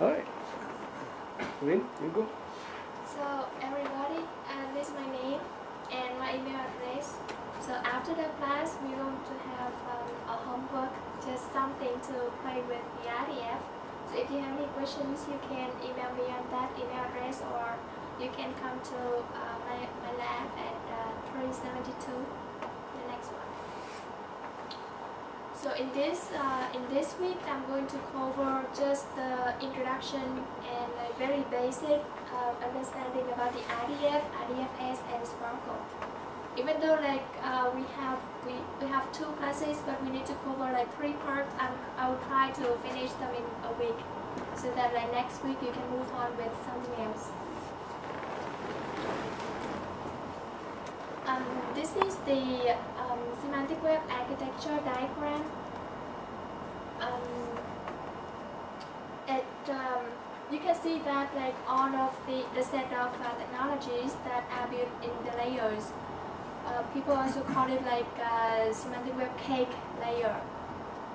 Alright. Lynn, you go. So everybody, uh, this is my name and my email address. So after the class, we want to have um, a homework, just something to play with the RDF. So if you have any questions, you can email me on that email address or you can come to uh, my, my lab at uh, 372, the next one. So in this uh, in this week, I'm going to cover just the introduction and a very basic uh, understanding about the RDF, RDFS, and SPARQL. Even though like uh, we have we, we have two classes, but we need to cover like three parts, and I will try to finish them in a week, so that like next week you can move on with something else. Um, this is the semantic web architecture diagram. Um, it, um, you can see that like all of the, the set of uh, technologies that are built in the layers. Uh, people also call it like uh, semantic web cake layer.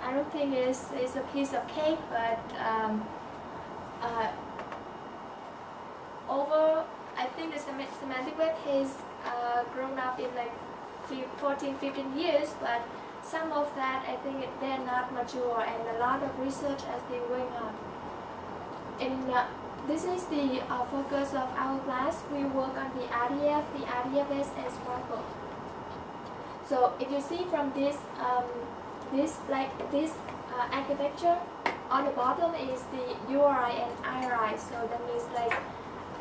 I don't think it's, it's a piece of cake, but um, uh, over, I think the sem semantic web has uh, grown up in like 14, 15 years, but some of that I think they're not mature and a lot of research has been going on. And uh, this is the uh, focus of our class. We work on the RDF, the RDFS and SPARQL. So if you see from this, um, this like this uh, architecture, on the bottom is the URI and IRI. So that means like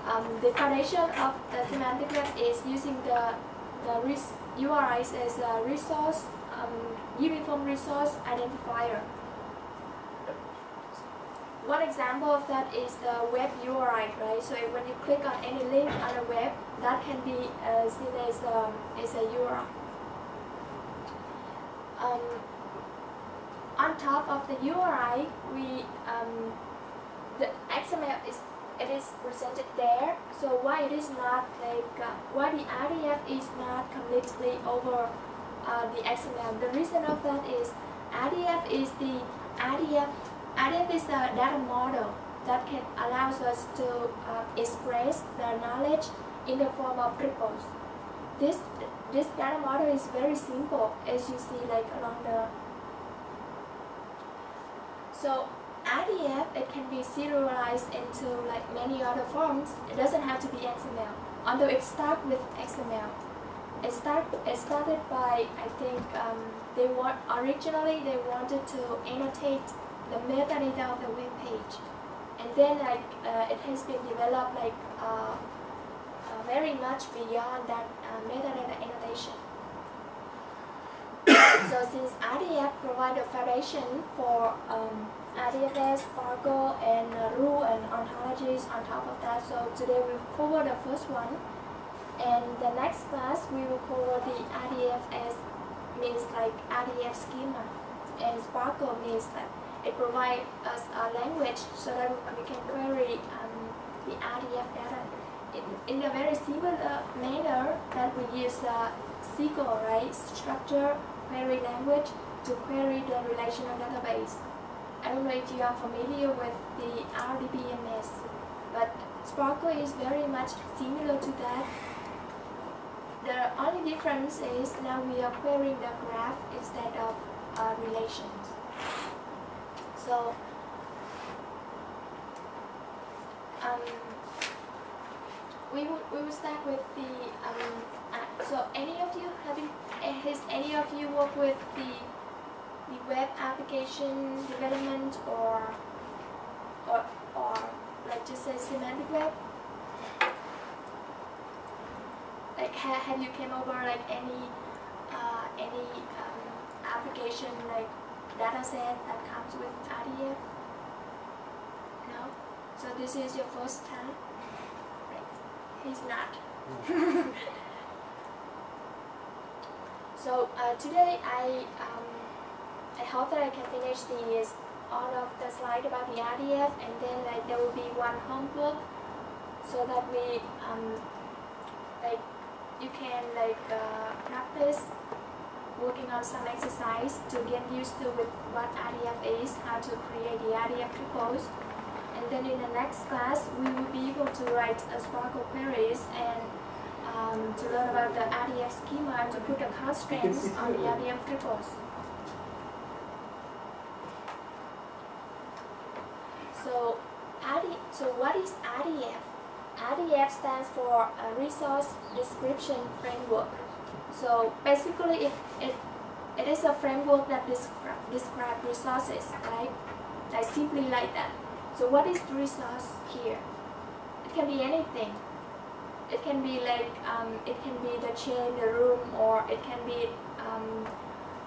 um, the foundation of the semantic web is using the the URIs as a resource um, uniform resource identifier. One example of that is the web URI, right? So when you click on any link on the web, that can be uh, seen as, um, as a URI. Um, on top of the URI, we um, the XML is it is presented there. So why it is not like uh, why the RDF is not completely over uh, the XML. The reason of that is RDF is the RDF. RDF is the data model that can allows us to uh, express the knowledge in the form of triples. This this data model is very simple as you see like along the so RDF it can be serialized into like many other forms. It doesn't have to be XML. Although it starts with XML. It start it started by I think um, they want originally they wanted to annotate the metadata of the web page, and then like uh, it has been developed like uh, uh, very much beyond that uh, metadata annotation. so since RDF provide a foundation for um, RDFS, SPARQL, and uh, and ontologies on top of that. So today we'll cover the first one. And the next class we will cover the RDFS means like RDF schema. And SPARQL means that it provides us a language so that we can query um, the RDF data in, in a very similar manner that we use uh, SQL, right? Structure, query language to query the relational database. I don't know if you are familiar with the RDBMS, but SPARQL is very much similar to that. The only difference is now we are querying the graph instead of uh, relations. So, um, we will, we will start with the, um, uh, so any of you having, has any of you worked with the the web application development or or or like just say semantic web? Like ha have you came over like any uh, any um, application like data set that comes with RDF? No? So this is your first time? Right. He's not. so uh, today I um, I hope that I can finish these all of the slide about the RDF and then like there will be one homework so that we um, like you can like uh, practice working on some exercise to get used to with what RDF is, how to create the RDF triples and then in the next class we will be able to write a SPARQL queries and um, to learn about the RDF schema to put the constraints on the RDF triples. So, RD, so what is RDF? RDF stands for a Resource Description Framework. So basically, it, it, it is a framework that describes describe resources, right? Like simply like that. So what is the resource here? It can be anything. It can be like um, it can be the chair in the room, or it can be um,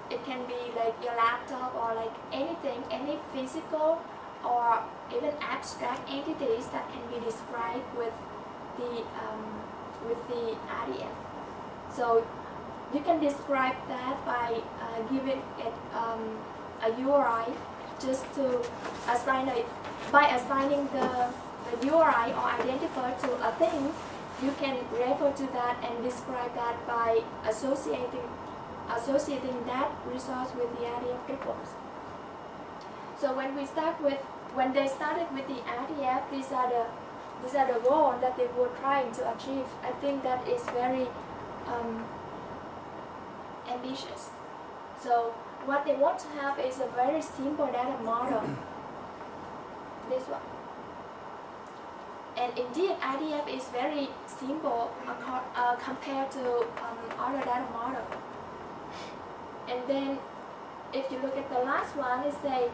it can be like your laptop, or like anything, any physical or even abstract entities that can be described with the um, with the RDF. So you can describe that by uh, giving it um, a URI just to assign it by assigning the, the URI or identifier to a thing you can refer to that and describe that by associating associating that resource with the RDF triples. So when we start with when they started with the RDF, these are the these are the goals that they were trying to achieve. I think that is very um, ambitious. So what they want to have is a very simple data model. this one. And indeed, RDF is very simple uh, compared to um, other data model. And then, if you look at the last one, it say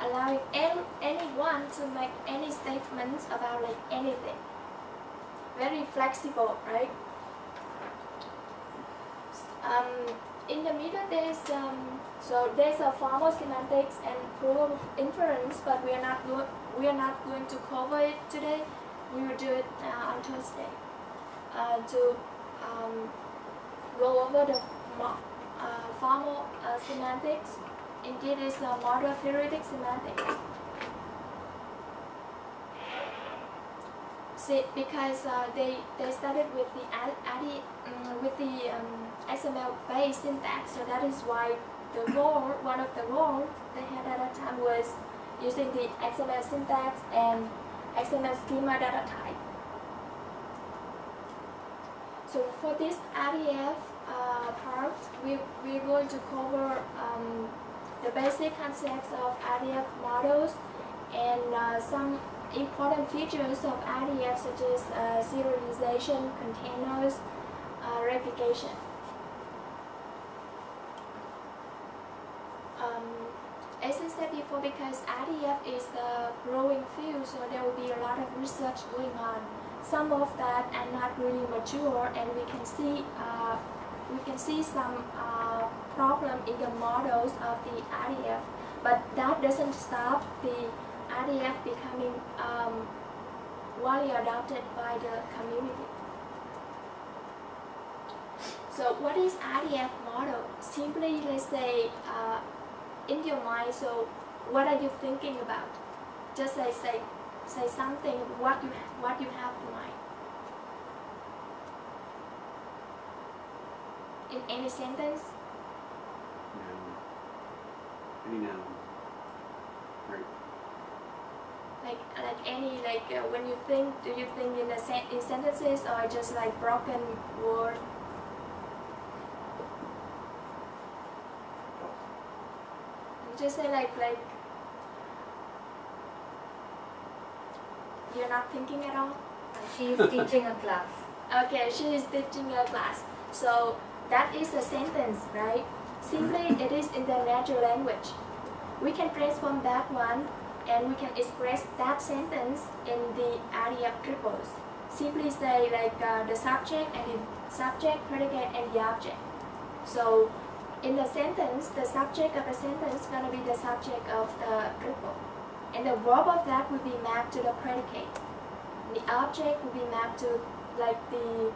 allowing any, anyone to make any statements about like anything. Very flexible, right? Um, in the middle, there's um, so there's a formal semantics and proof inference, but we are not we are not going to cover it today. We will do it uh, on Thursday uh, to um, go over the uh, formal uh, semantics. Indeed, it's a model of theoretic semantics. See, because uh, they they started with the adi, um, with the um, XML based syntax, so that is why the goal, one of the goals they had at that time was using the XML syntax and XML schema data type. So for this RDF uh, part, we, we're going to cover um, the basic concepts of RDF models and uh, some important features of RDF such as uh, serialization, containers, uh, reification. um, as I said before, because RDF is the growing field, so there will be a lot of research going on. Some of that are not really mature, and we can see uh, we can see some uh, problem in the models of the RDF, but that doesn't stop the RDF becoming um, widely adopted by the community. So what is RDF model? Simply, let's say, uh, in your mind, so what are you thinking about? Just say, say, say something, what you, what you have in mind. In any sentence? Noun. Any noun. Right. Like, like any, like uh, when you think, do you think in, a sen in sentences or just like broken word? You just say like like you're not thinking at all? She is teaching a class. Okay, she is teaching a class. So that is a sentence, right? Simply it is in the natural language. We can transform that one and we can express that sentence in the RDF triples. Simply say like uh, the subject and the subject, predicate, and the object. So in the sentence, the subject of the sentence is going to be the subject of the triple. And the verb of that will be mapped to the predicate. The object will be mapped to like the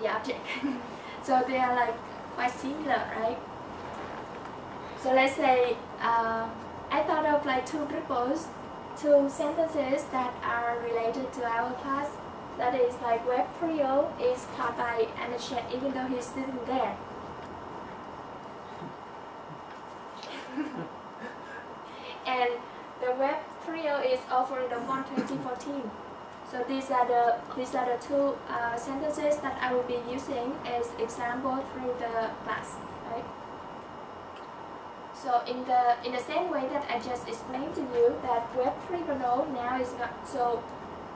the object. so they are like quite similar, right? So let's say uh, I thought of like two triples, two sentences that are related to our class. That is like Web 3.0 is taught by Amit even though he's sitting there. and the Web 3 Trio is offered in the font 2014. So these are the these are the two uh, sentences that I will be using as example through the class, right? So in the in the same way that I just explained to you that Web 3.0 now is not so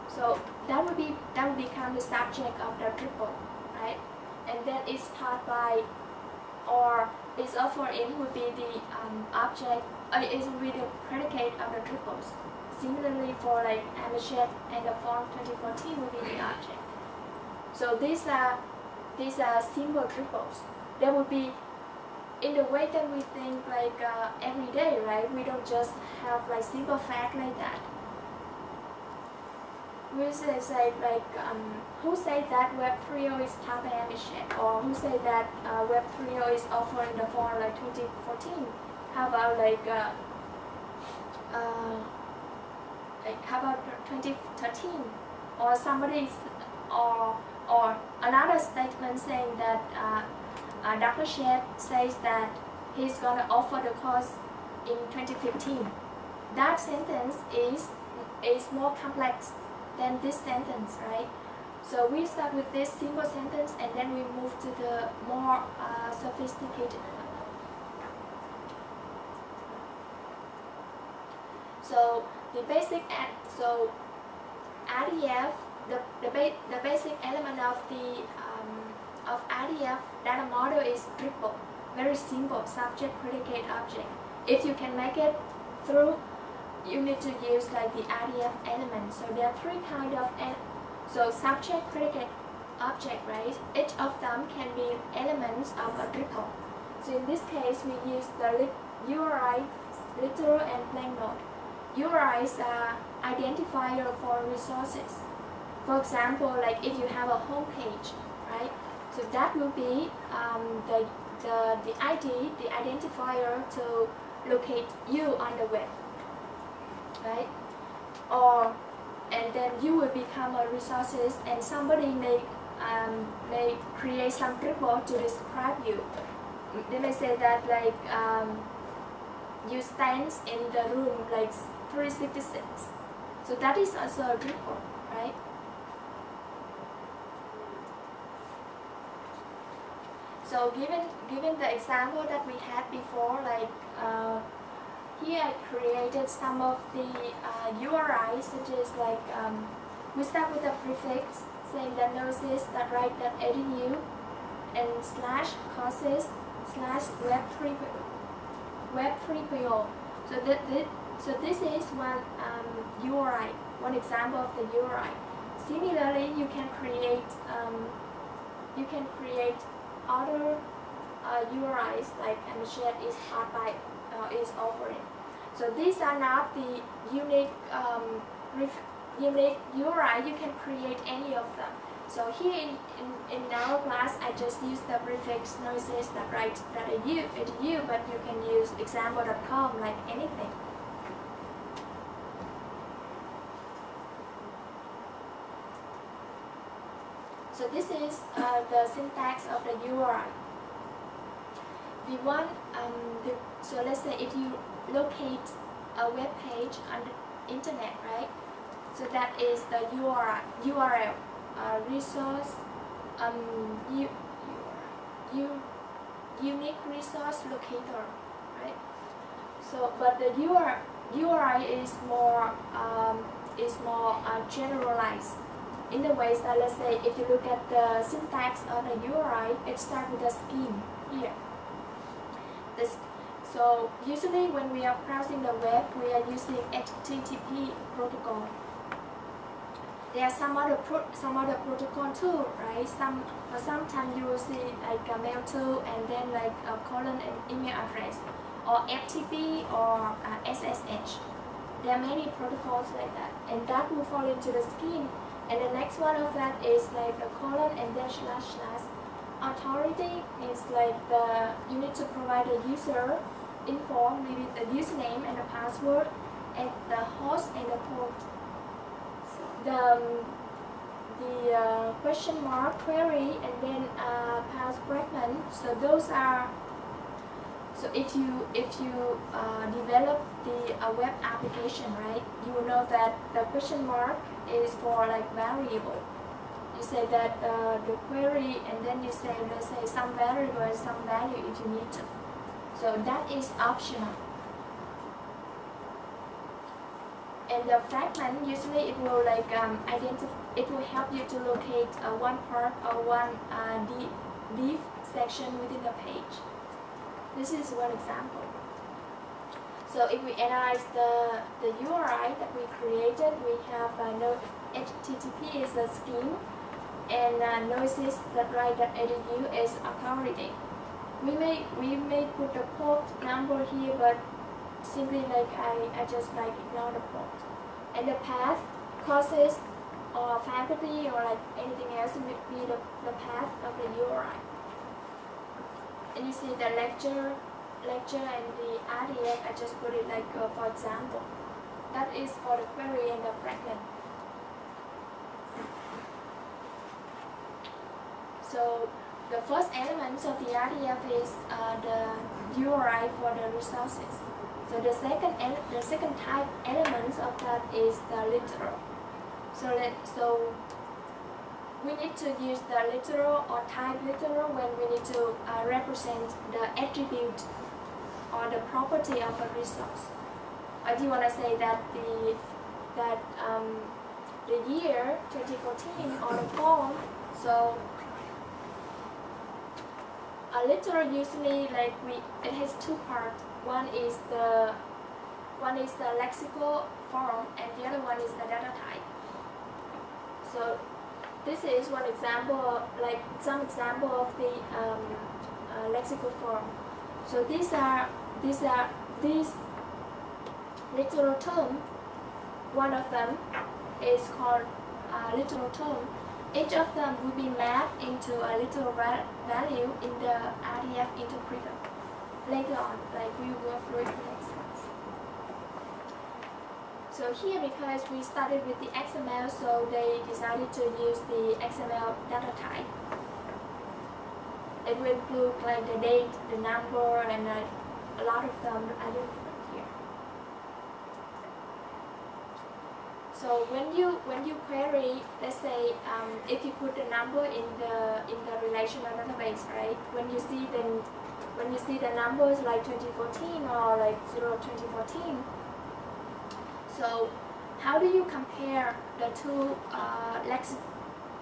so that would be that would become the subject of the triple, right? And then it's taught by or its offer in would be the um, object uh, it be the predicate of the triples. Similarly for like Amit Sheth and the form 2014 will be the object. So these are these are simple triples. They would be in the way that we think like uh, every day, right? We don't just have like simple fact like that. We say, say like um, who say that Web 3.0 is type Amit Sheth or who say that uh, Web 3.0 is offered in the form like 2014 how about like uh, uh, like how about 2013 or somebody or or another statement saying that uh, uh, Dr. Sheth says that he's gonna offer the course in 2015 that sentence is is more complex than this sentence right? So we start with this simple sentence and then we move to the more uh, sophisticated So the basic so RDF the the, ba the basic element of the um, of RDF data model is triple, very simple subject predicate object. If you can make it through, you need to use like the RDF element. So there are three kind of so subject predicate object, right? Each of them can be elements of a triple. So in this case, we use the URI, literal and plain node. URI is an identifier for resources. For example, like if you have a home page, right? So that will be um, the, the, the ID, the identifier to locate you on the web, right? Or and then you will become a resources and somebody may um, may create some triple to describe you. They may say that like um, you stand in the room like 366. So that is also a triple, right? So given given the example that we had before, like uh, here I created some of the uh, URIs, such as like um, we start with a prefix saying that knoesis that right that edu and slash courses slash web 3 web 3.0. So that, that so this is one um, URI, one example of the URI. Similarly, you can create um, you can create other uh, URIs like Amit Sheth is by uh, is offering. So these are not the unique um, unique URI. You can create any of them. So here in, in, in our class, I just use the prefix knoesis that wright that edu, edu, but you can use example.com like anything. So this is uh, the syntax of the URI. The one, um, the, so let's say if you locate a web page on the internet, right? So that is the URI, URL, uh, resource, um, u, u, unique resource locator, right? So, but the URI, URI is more, um, is more uh, generalized in the ways that let's say if you look at the syntax of the URI, it starts with a scheme here. This, so usually when we are browsing the web, we are using HTTP protocol. There are some other pro some other protocol too, right? Some sometimes you will see like a mailto, and then like a colon and email address, or FTP or uh, SSH. There are many protocols like that, and that will fall into the scheme and the next one of that is like a colon and then slash slash. Authority is like the you need to provide the user info, maybe the username and the password, and the host and the port. The um, the uh, question mark query and then uh, pass fragment. So those are So if you if you uh, develop the uh, web application, right, you will know that the question mark is for like variable. You say that uh, the query, and then you say let's say some variable and some value if you need to. So that is optional. And the fragment usually it will like um, identify. It will help you to locate uh, one part or one uh, deep section within the page. This is one example. So if we analyze the, the URI that we created, we have uh, no HTTP is a scheme and uh, knoesis.wright.edu is authority. We may we may put the port number here, but simply like I, I just like ignore the port. And the path, courses, or faculty, or like anything else would be the, the path of the URI. And you see the lecture, lecture and the RDF, I just put it like uh, for example. That is for the query and the fragment. So the first element of the RDF is uh, the URI for the resources. So the second the second type elements of that is the literal. So let so we need to use the literal or type literal when we need to uh, represent the attribute or the property of a resource. I do want to say that the that um, the year 2014 on the form. So a literal usually like we it has two parts. One is the one is the lexical form and the other one is the data type. So this is one example, like some example of the um, uh, lexical form. So these are these are these literal term. One of them is called uh, literal term. Each of them will be mapped into a literal value in the RDF interpreter. Later on, like we will through it next. So here, because we started with the XML, so they decided to use the XML data type. It will include like the date, the number, and uh, a lot of them are different here. So when you when you query, let's say um, if you put the number in the in the relational database, right? When you see the when you see the numbers like 2014 or like 0 2014, so how do you compare the two uh,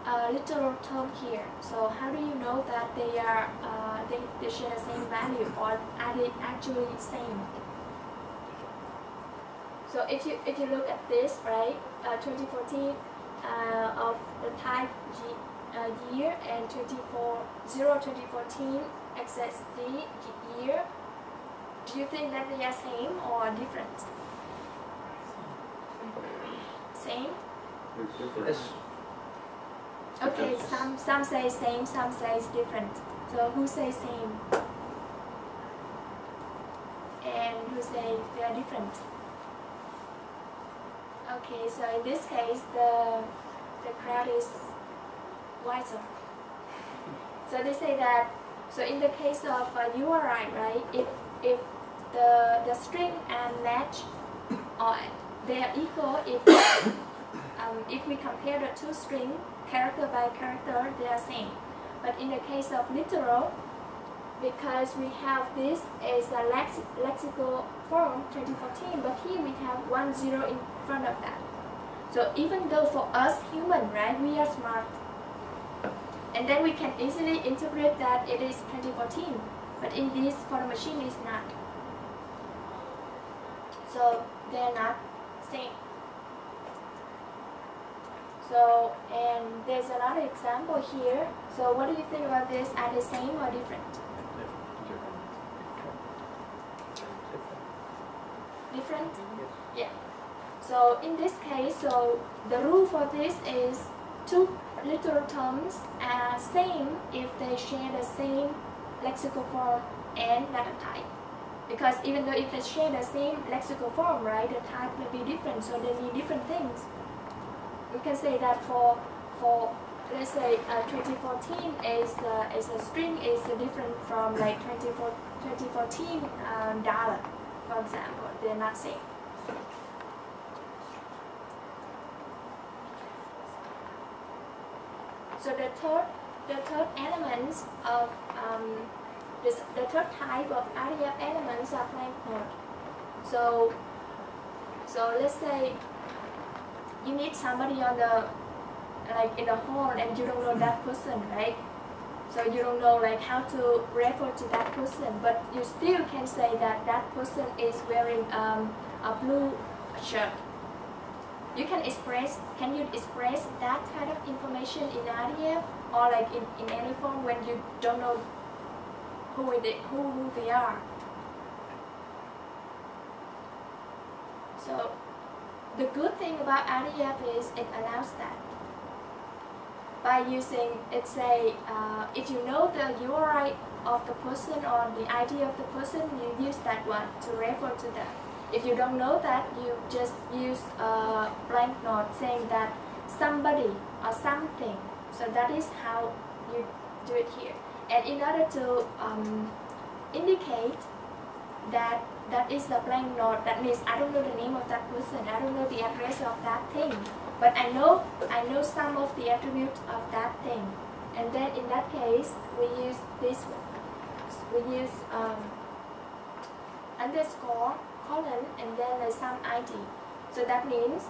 uh, literal term here? So how do you know that they are uh, they, they share the same value or are they actually same? So if you if you look at this, right, uh, 2014 uh, of the type G, uh, year and 24 0 2014 XSD year, do you think that they are same or different? Same. Yes. Okay, some some say same, some say different. So who say same? And who say they are different? Okay, so in this case, the the crowd is wiser. So they say that. So in the case of uh, URI, right? If if the the string and match, or they are equal if um, if we compare the two string character by character, they are same. But in the case of literal, because we have this as a lex lexical form 2014, but here we have one zero in front of that. So even though for us human, right, we are smart, and then we can easily interpret that it is 2014, but in this for the machine is not. So they are not same. So, and there's another example here. So what do you think about this? Are they same or different? Different? Different? Yeah. So in this case, so the rule for this is two literal terms are same if they share the same lexical form and data type. Because even though if they share the same lexical form, right, the type may be different, so they mean different things. We can say that for for let's say uh, 2014 is uh, is a string is different from like 24 2014 um, data, for example, they're not same. So the third, the third elements of um, this, the third type of RDF elements are blank node. So, so let's say you meet somebody on the like in the hall and you don't know that person, right? So you don't know like how to refer to that person, but you still can say that that person is wearing um, a blue shirt. You can express, can you express that kind of information in RDF or like in, in any form when you don't know who, it, who, who they are? So the good thing about RDF is it allows that. By using, it say, uh, if you know the URI of the person or the ID of the person, you use that one to refer to them. If you don't know that, you just use a blank node saying that somebody or something. So that is how you do it here. And in order to um, indicate that that is a blank node, that means I don't know the name of that person, I don't know the address of that thing, but I know I know some of the attributes of that thing. And then in that case, we use this one. We use um, underscore colon and then some ID. So that means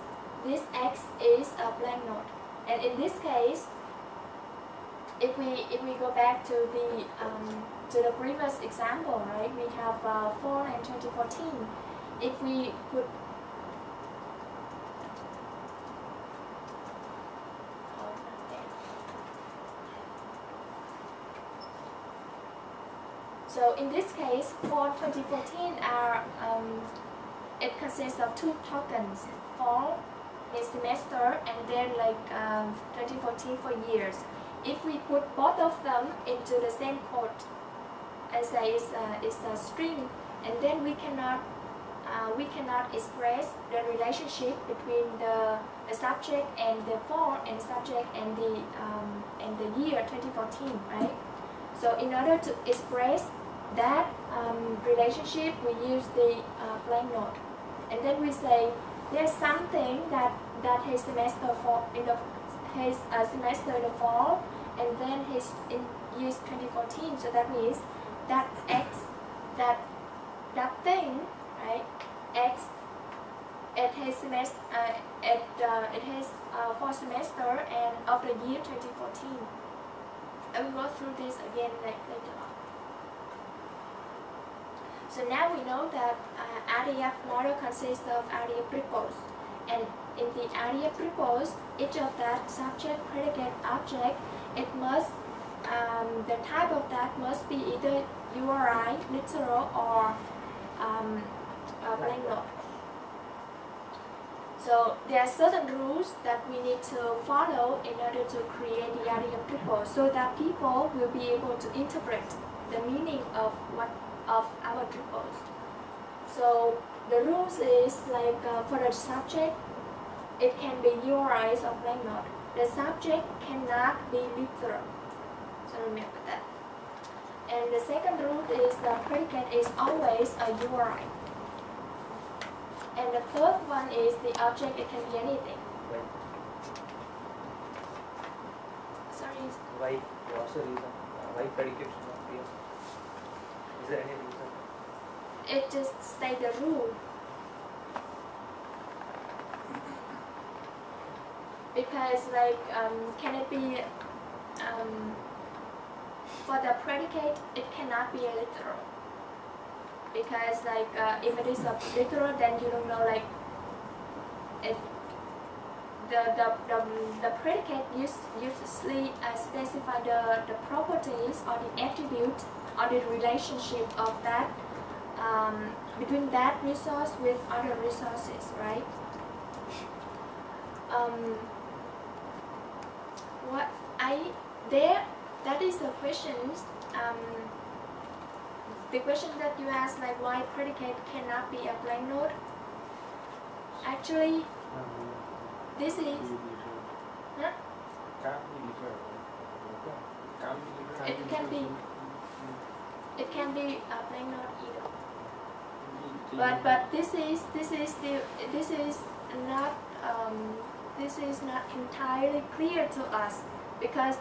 this X is a blank node. And in this case, if we if we go back to the um, to the previous example, right? We have uh, fall and 2014. If we put. So in this case, for 2014, are um, it consists of two tokens: fall, is semester, and then like um, 2014 for years. If we put both of them into the same code, as a, it's a, it's a string, and then we cannot uh, we cannot express the relationship between the, the subject and the fall and subject and the um, and the year 2014, right? So in order to express that um, relationship, we use the uh, blank node, and then we say there's something that that his semester for in the his uh, semester in the fall, and then his in years 2014. So that means that x that that thing right x at his semester uh, at uh, at his uh, fall semester and of the year 2014. I will go through this again like, later on. So now we know that uh, RDF model consists of RDF triples. And in the RDF triples, each of that subject, predicate, object, it must, um, the type of that must be either URI, literal, or um, a blank node. So there are certain rules that we need to follow in order to create the RDF triple so that people will be able to interpret the meaning of what of our triples. So the rules is like uh, for the subject, it can be URIs or blank node. The subject cannot be literal. So remember that. And the second rule is the predicate is always a URI. And the third one is the object, it can be anything. Why? Sorry, Why? What's the reason? Why predicate should not be? Is there any reason? it just state the rule. Because like, um, can it be, um, for the predicate, it cannot be a literal. Because like, uh, if it is a literal, then you don't know like, it, the, the, the, the predicate use, usually uh, specify the, the properties or the attribute or the relationship of that um, between that resource with other resources, right? Um, what I there that is the questions. Um, the question that you asked, like why predicate cannot be a blank node. Actually, this is. It can be. it can be uh, blank node either. But but this is this is still this is not um, this is not entirely clear to us because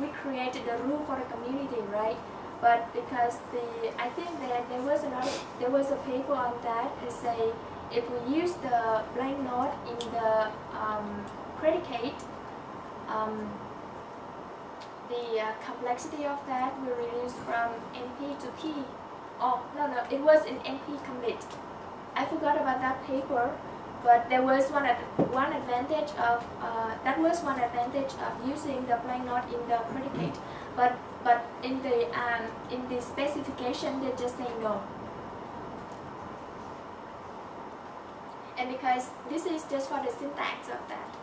we created the rule for the community, right? But because the I think that there was another there was a paper on that to say if we use the blank node in the um, predicate, um, the uh, complexity of that will reduce from NP to P. Oh no no, it was in NP complete. I forgot about that paper, but there was one one advantage of uh, that was one advantage of using the plain note in the predicate. But but in the um, in the specification they just say no. And because this is just for the syntax of that.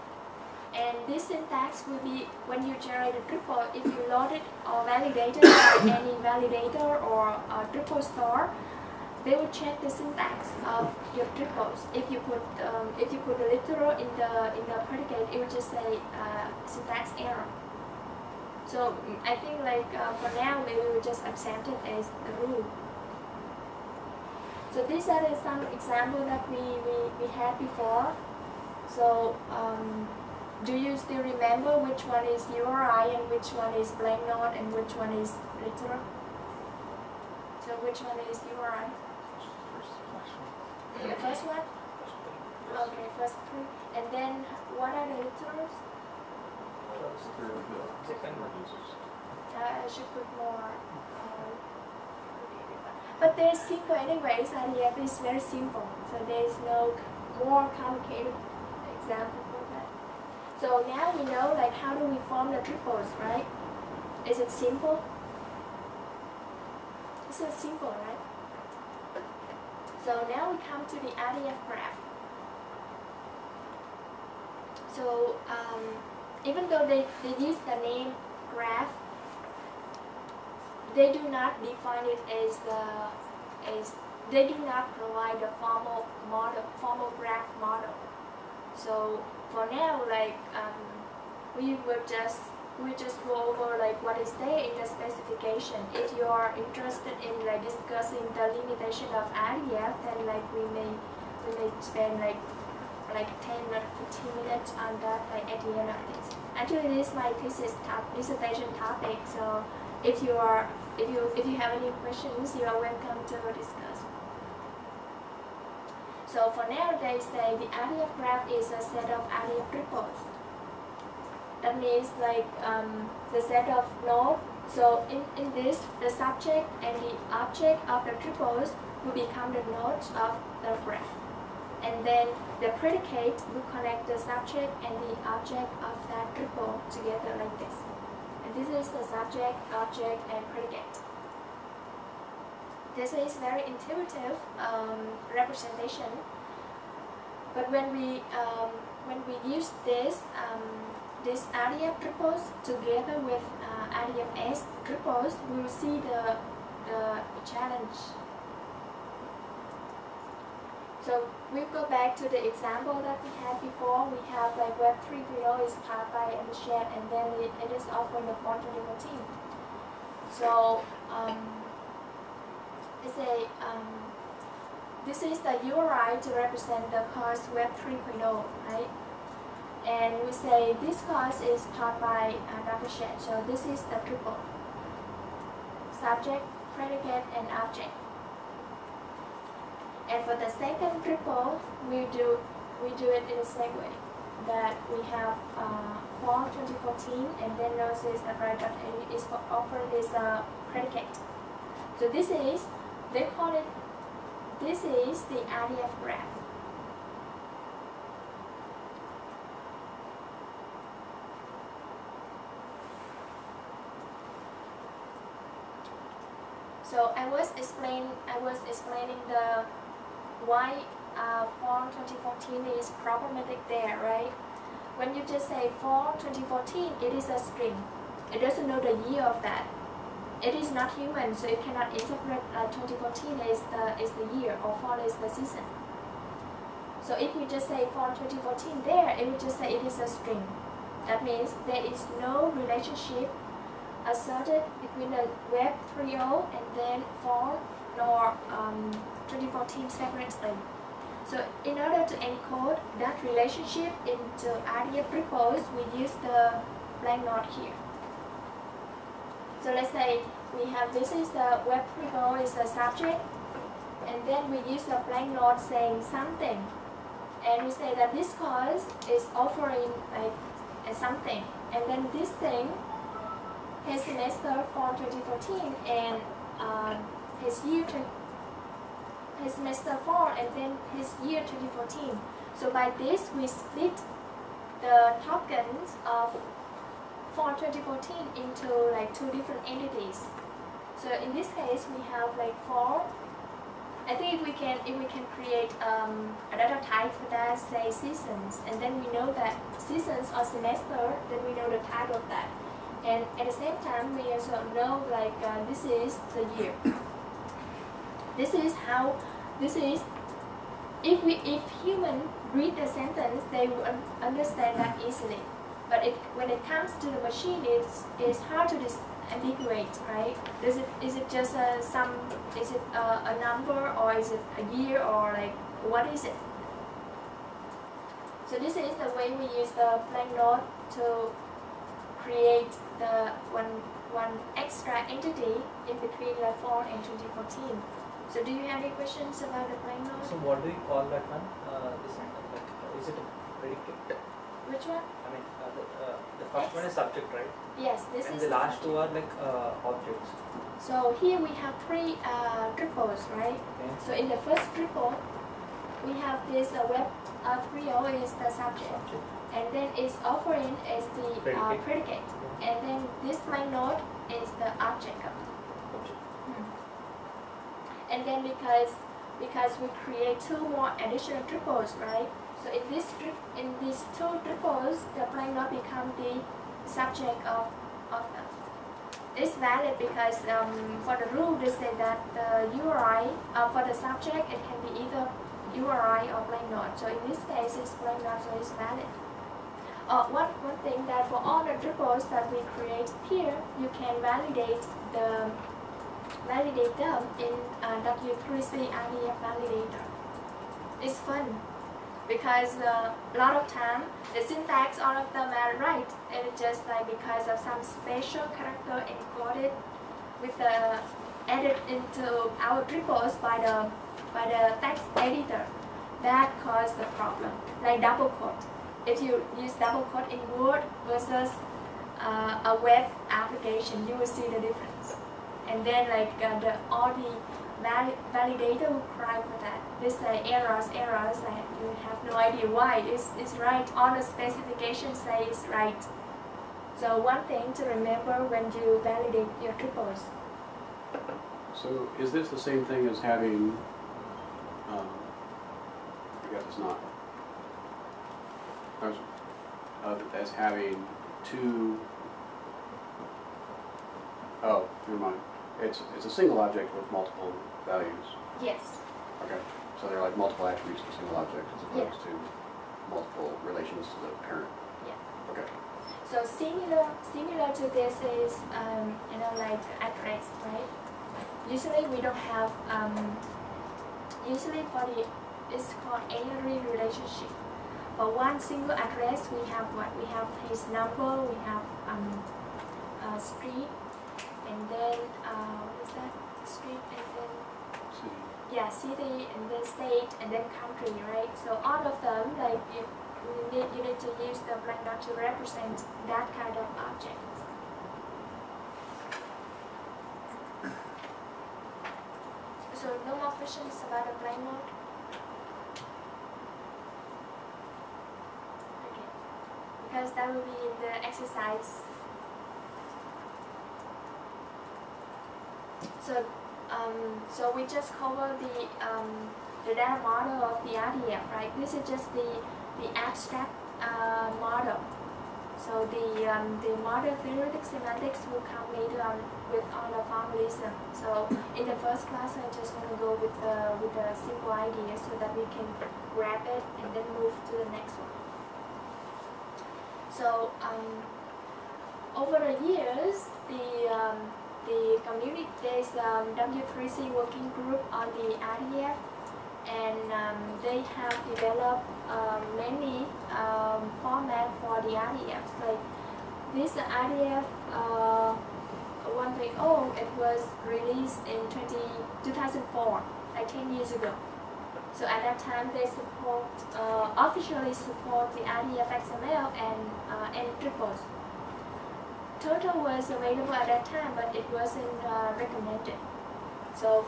And this syntax will be when you generate a triple, if you load it or validate it by any validator or a triple store, they will check the syntax of your triples. If you put um, if you put a literal in the in the predicate, it will just say uh, syntax error. So mm, I think like uh, for now maybe we will just accept it as the rule. So these are some examples that we, we, we had before. So um, do you still remember which one is URI and which one is blank node and which one is literal? So which one is URI? The first one? Okay, first three. And then what are the literals? Second one. Uh, I should put more. Uh, but they're simple anyways, and RDF is very simple. So there's no more complicated example for that. So now we know like how do we form the triples, right? Is it simple? It's simple, right? So now we come to the RDF graph. So um, even though they, they use the name graph, they do not define it as the as they do not provide a formal model formal graph model. So for now, like um, we will just we just go over like what is there in the specification. If you are interested in like discussing the limitation of RDF, then like we may we may spend like like 10 or 15 minutes on that like at the end of this. Actually, this is my thesis top, dissertation topic. So if you are if you if you have any questions, you are welcome to discuss. So for now, they say the RDF graph is a set of RDF triples. That means like um, the set of nodes. So in, in this, the subject and the object of the triples will become the nodes of the graph. And then the predicate will connect the subject and the object of that triple together like this. And this is the subject, object, and predicate. This is very intuitive um, representation. But when we um, when we use this um, this RDF triples together with uh, RDFS we will see the the challenge. So we go back to the example that we had before. We have like Web 3.0 is powered by and shared, and then it, it is offering the Font 2014. So um, it's a um, this is the URI to represent the course Web 3.0, right? And we say this course is taught by uh, Dr. Sheth. So this is the triple subject, predicate, and object. And for the second triple, we do we do it in the same way that we have uh, fall 2014, and then notice the A is for offered is a predicate. So this is they call it this is the RDF graph. So I was explain I was explaining the why uh, fall 2014 is problematic there, right? When you just say fall 2014, it is a string. It doesn't know the year of that. It is not human, so it cannot interpret uh, 2014 is the is the year or fall is the season. So if you just say fall 2014 there, it will just say it is a string. That means there is no relationship asserted between the Web 3.0 and then for nor um, 2014 separately. So in order to encode that relationship into RDF triples, we use the blank node here. So let's say we have this is the web triple is the subject, and then we use the blank node saying something, and we say that this course is offering like a something, and then this thing, his semester for 2014 and um, his year his semester 4 and then his year 2014. So by this we split the tokens of for 2014 into like two different entities. So in this case we have like four. I think if we can if we can create um, a data type for that say seasons and then we know that seasons or semester then we know the type of that. And at the same time we also know like uh, this is the year. This is how this is if we if human read the sentence they will un- understand that easily. But it when it comes to the machine it's it's hard to disambiguate right? Is it is it just a some is it a, a number or is it a year or like what is it? So this is the way we use the blank node to create the one one extra entity in between the 4 and 2014 so do you have any questions about the blank node So what do you call that one? Uh, this like, uh, is it a predicate? which one I mean, uh, the, uh, the first one is subject, right? yes this and is the last subject. two are like uh, objects. So here we have three uh, triples, right? Okay. So in the first triple, we have this uh, web uh, 3.0 is the subject, Subject. And then its offering is the uh, Predicate. predicate, and then this blank node is the object of it. Object. And then because because we create two more additional triples, right? So in this in these two triples, the blank node become the subject of of them. It's valid because um, for the rule they say that the URI uh, for the subject it can be either URI or blank node. So in this case it's blank node, so it's valid. Uh, one, one thing that for all the triples that we create here, you can validate the validate them in uh, W3C RDF validator. It's fun because uh, a lot of time the syntax all of them are right and it's just like because of some special character encoded with the added into our triples by the by the text editor that caused the problem like double quote if you use double quote in word versus uh, a web application you will see the difference and then like uh, the all the val- validator will cry for that. They say errors, errors, and you have no idea why. It's, it's right. All the specifications say it's right. So one thing to remember when you validate your triples. So is this the same thing as having, um, I guess it's not. Uh, as having two, oh, never mind. It's, it's a single object with multiple values. Yes. Okay, so they're like multiple attributes of a single object as Yeah. opposed to multiple relations to the parent. Yeah. Okay, So similar similar to this is um, you know like address, right? Usually we don't have um, usually for the it's called airy relationship. For one single address, we have what? We have his number, we have um, uh, street, and then uh, what is that? Street and then city. yeah, city and then state and then country, right? So all of them, like you, you need you need to use the blank node to represent that kind of object. So no more questions about the blank node. Because that will be in the exercise. So um, so we just cover the um, the data model of the RDF, right? This is just the the abstract uh, model. So the um, the model theoretic semantics will come later on with on the formalism. So in the first class, I just want to go with the with the simple idea so that we can grab it and then move to the next one. So um, over the years, the um, the community there's um, W3C working group on the RDF, and um, they have developed um, many um, format for the RDF. Like this RDF uh, 1.0, it was released in 20, 2004, like 10 years ago. So at that time, they support uh, officially support the RDF XML and uh, and triples. Turtle was available at that time, but it wasn't uh, recommended. So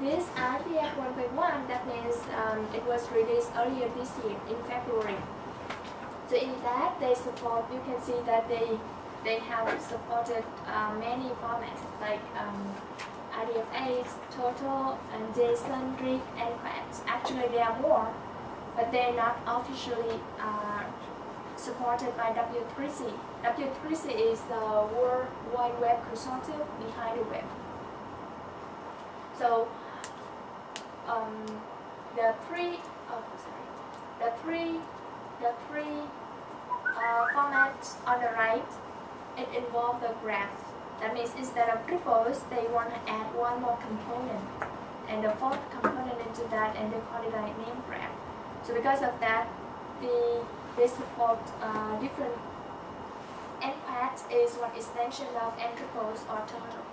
this RDF 1.1, that means um, it was released earlier this year in February. So in that, they support. You can see that they they have supported uh, many formats like um, RDFa, Turtle, and JSON, TriG, and Quest. Actually, there are more, but they're not officially uh, supported by W3C. W3C is the World Wide Web Consortium behind the web. So, um, the three, oh sorry, the three, the three uh, formats on the right, it involves the graph. That means instead of triples, they want to add one more component, and the fourth component into that, and they call it like name graph. So because of that, the they support uh, different NPAT is one extension of N-Triples or Turtle.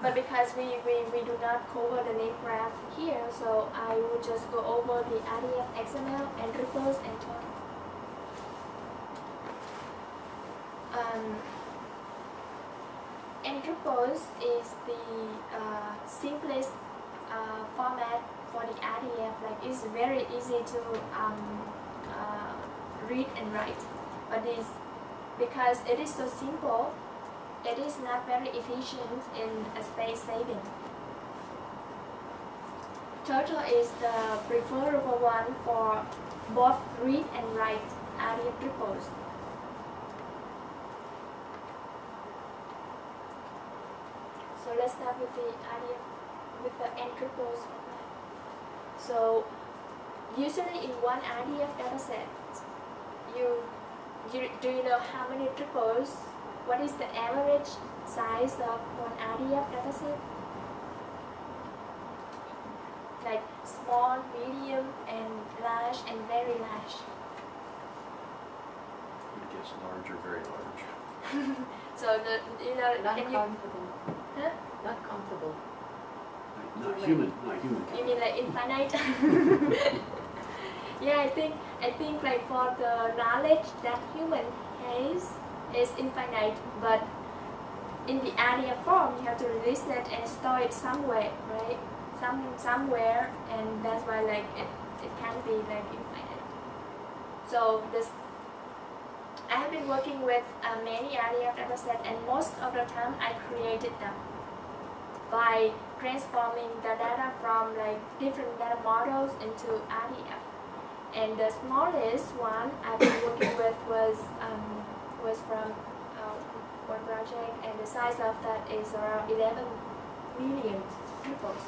But because we, we, we do not cover the name graph here, so I will just go over the RDF XML, N-Triples, and Turtle. Um, N-Triples is the uh, simplest uh, format for the RDF. Like it's very easy to um, uh, read and write, but it's because it is so simple, it is not very efficient in space saving. Turtle is the preferable one for both read and write RDF triples. So let's start with the RDF with the N-Triples format. So usually in one RDF dataset, you, you do you know how many triples? What is the average size of one RDF dataset? Like small, medium, and large, and very large. It gets large or very large. So the you know Not can you. Huh? Not comfortable. Not human, not human. You mean like infinite? yeah, I think I think like for the knowledge that human has is infinite, but in the idea form you have to release it and store it somewhere, right? Some somewhere, and that's why like it it can't be like infinite. So this. I have been working with uh, many RDF dataset and most of the time I created them by transforming the data from like different data models into RDF. And the smallest one I've been working with was um, was from uh, one project, and the size of that is around 11 million triples.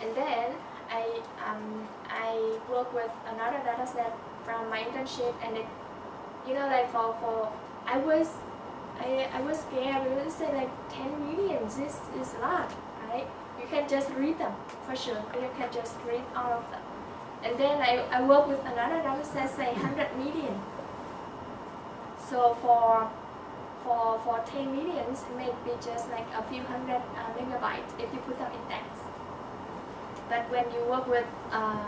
And then I um, I work with another data set from my internship, and it, you know, like for for I was I, I was scared. We would say like 10 million, this is a lot, right? You can just read them for sure. You can just read all of them. And then I, I work with another data set, say 100 million. So for for for 10 millions, it may be just like a few hundred uh, megabytes if you put them in text. But when you work with uh,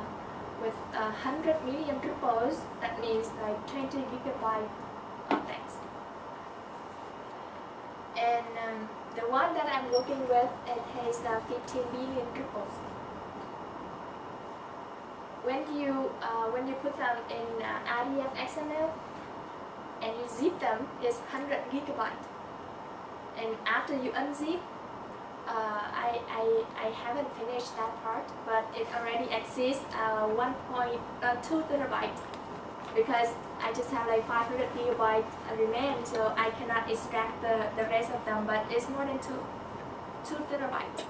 with a hundred million triples, that means like 20 gigabyte of text. And um, the one that I'm working with, it has uh, 15 billion triples. When you uh, when you put them in uh, RDF XML and you zip them, it's 100 gigabyte. And after you unzip, uh, I, I, I haven't finished that part, but it already exists uh, 1.2 terabyte because I just have like 500 gigabyte remain, so I cannot extract the, the rest of them, but it's more than 2, 2 terabyte.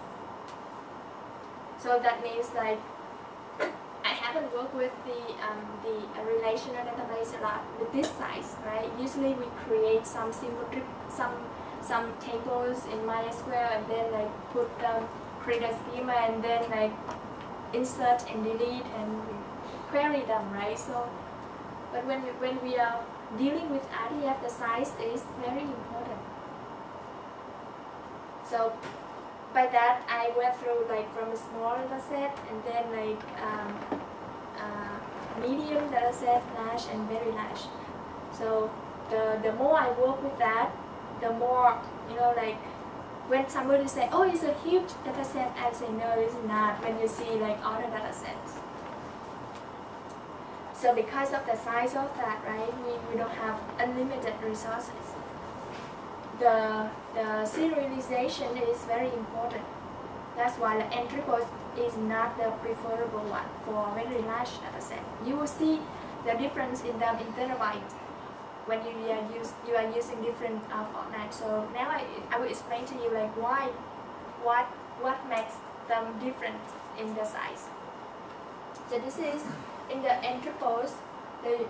So that means like I haven't worked with the um, the uh, relational database a lot with this size, right? Usually we create some simple some some tables in MySQL and then like put um, create a schema and then like insert and delete and query them, right? So, but when we, when we are dealing with RDF, the size is very important. So by that I went through like from a small data set and then like um, uh, medium data set, large and very large. So the, the more I work with that, the more, you know, like when somebody say, oh, it's a huge data set, I say, no, it's not when you see like other data sets. So because of the size of that, right, we, we don't have unlimited resources. The, the serialization is very important. That's why the N-Triples is not the preferable one for very large data set. You will see the difference in them in terabyte when you are, use, you are using different uh, formats. So now I, I will explain to you like why, what, what makes them different in the size. So this is in the N-Triples, the,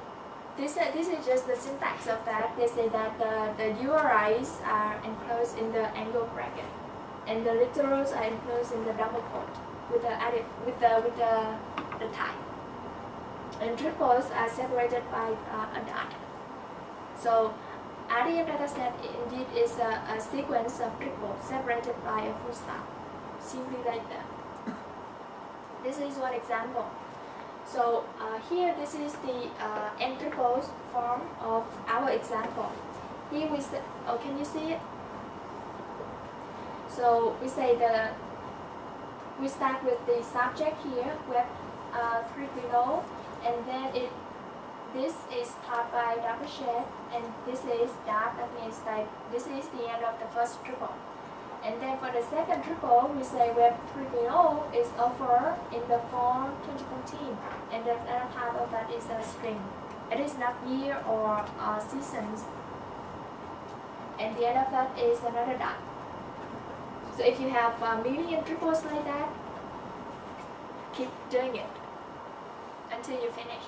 this, uh, this is just the syntax of that. They say that the, the URIs are enclosed in the angle bracket, and the literals are enclosed in the double quote with the added with the with the the type. And triples are separated by uh, a dot. So RDF dataset indeed is a, a sequence of triples separated by a full stop, simply like that. This is one example. So uh, here, this is the uh, form of our example. Here we say, oh, can you see it? So we say the, we start with the subject here, web uh, three below, and then it, this is taught by double Sheth, and this is dot, that means like, this is the end of the first triple. And then for the second triple, we say Web 3.0 is offered in the fall 2014, and the other part of that is a spring. It is not year or uh, seasons. And the end of that is another dot. So if you have a million triples like that, keep doing it until you finish.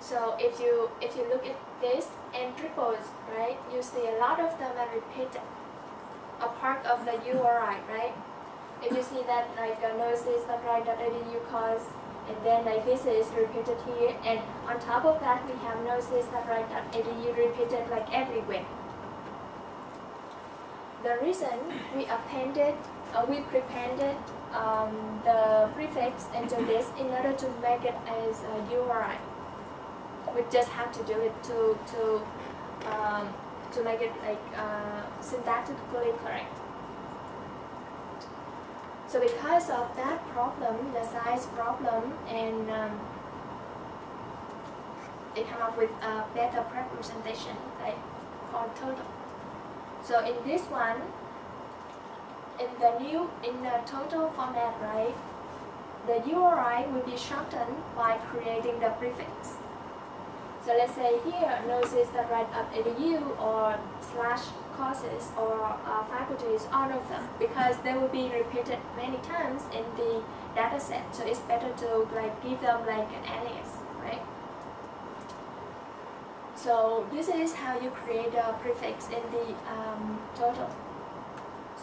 So if you if you look at this and triples, right, you see a lot of them are repeated, a part of the URI, right? If you see that like a knoesis.wright.edu cause, and then like this is repeated here, and on top of that we have knoesis.wright.edu repeated like everywhere. The reason we appended, uh, we prepended um, the prefix into this in order to make it as a URI we just have to do it to to um, to make it like uh, syntactically correct. So because of that problem, the size problem, and um, they come up with a better representation, like called Turtle. So in this one, in the new in the Turtle format, right, the URI will be shortened by creating the prefix. So let's say here, knoesis that wright up edu or slash courses or uh, faculties, all of them, because they will be repeated many times in the data set. So it's better to like give them like an alias, right? So this is how you create a prefix in the um, Turtle.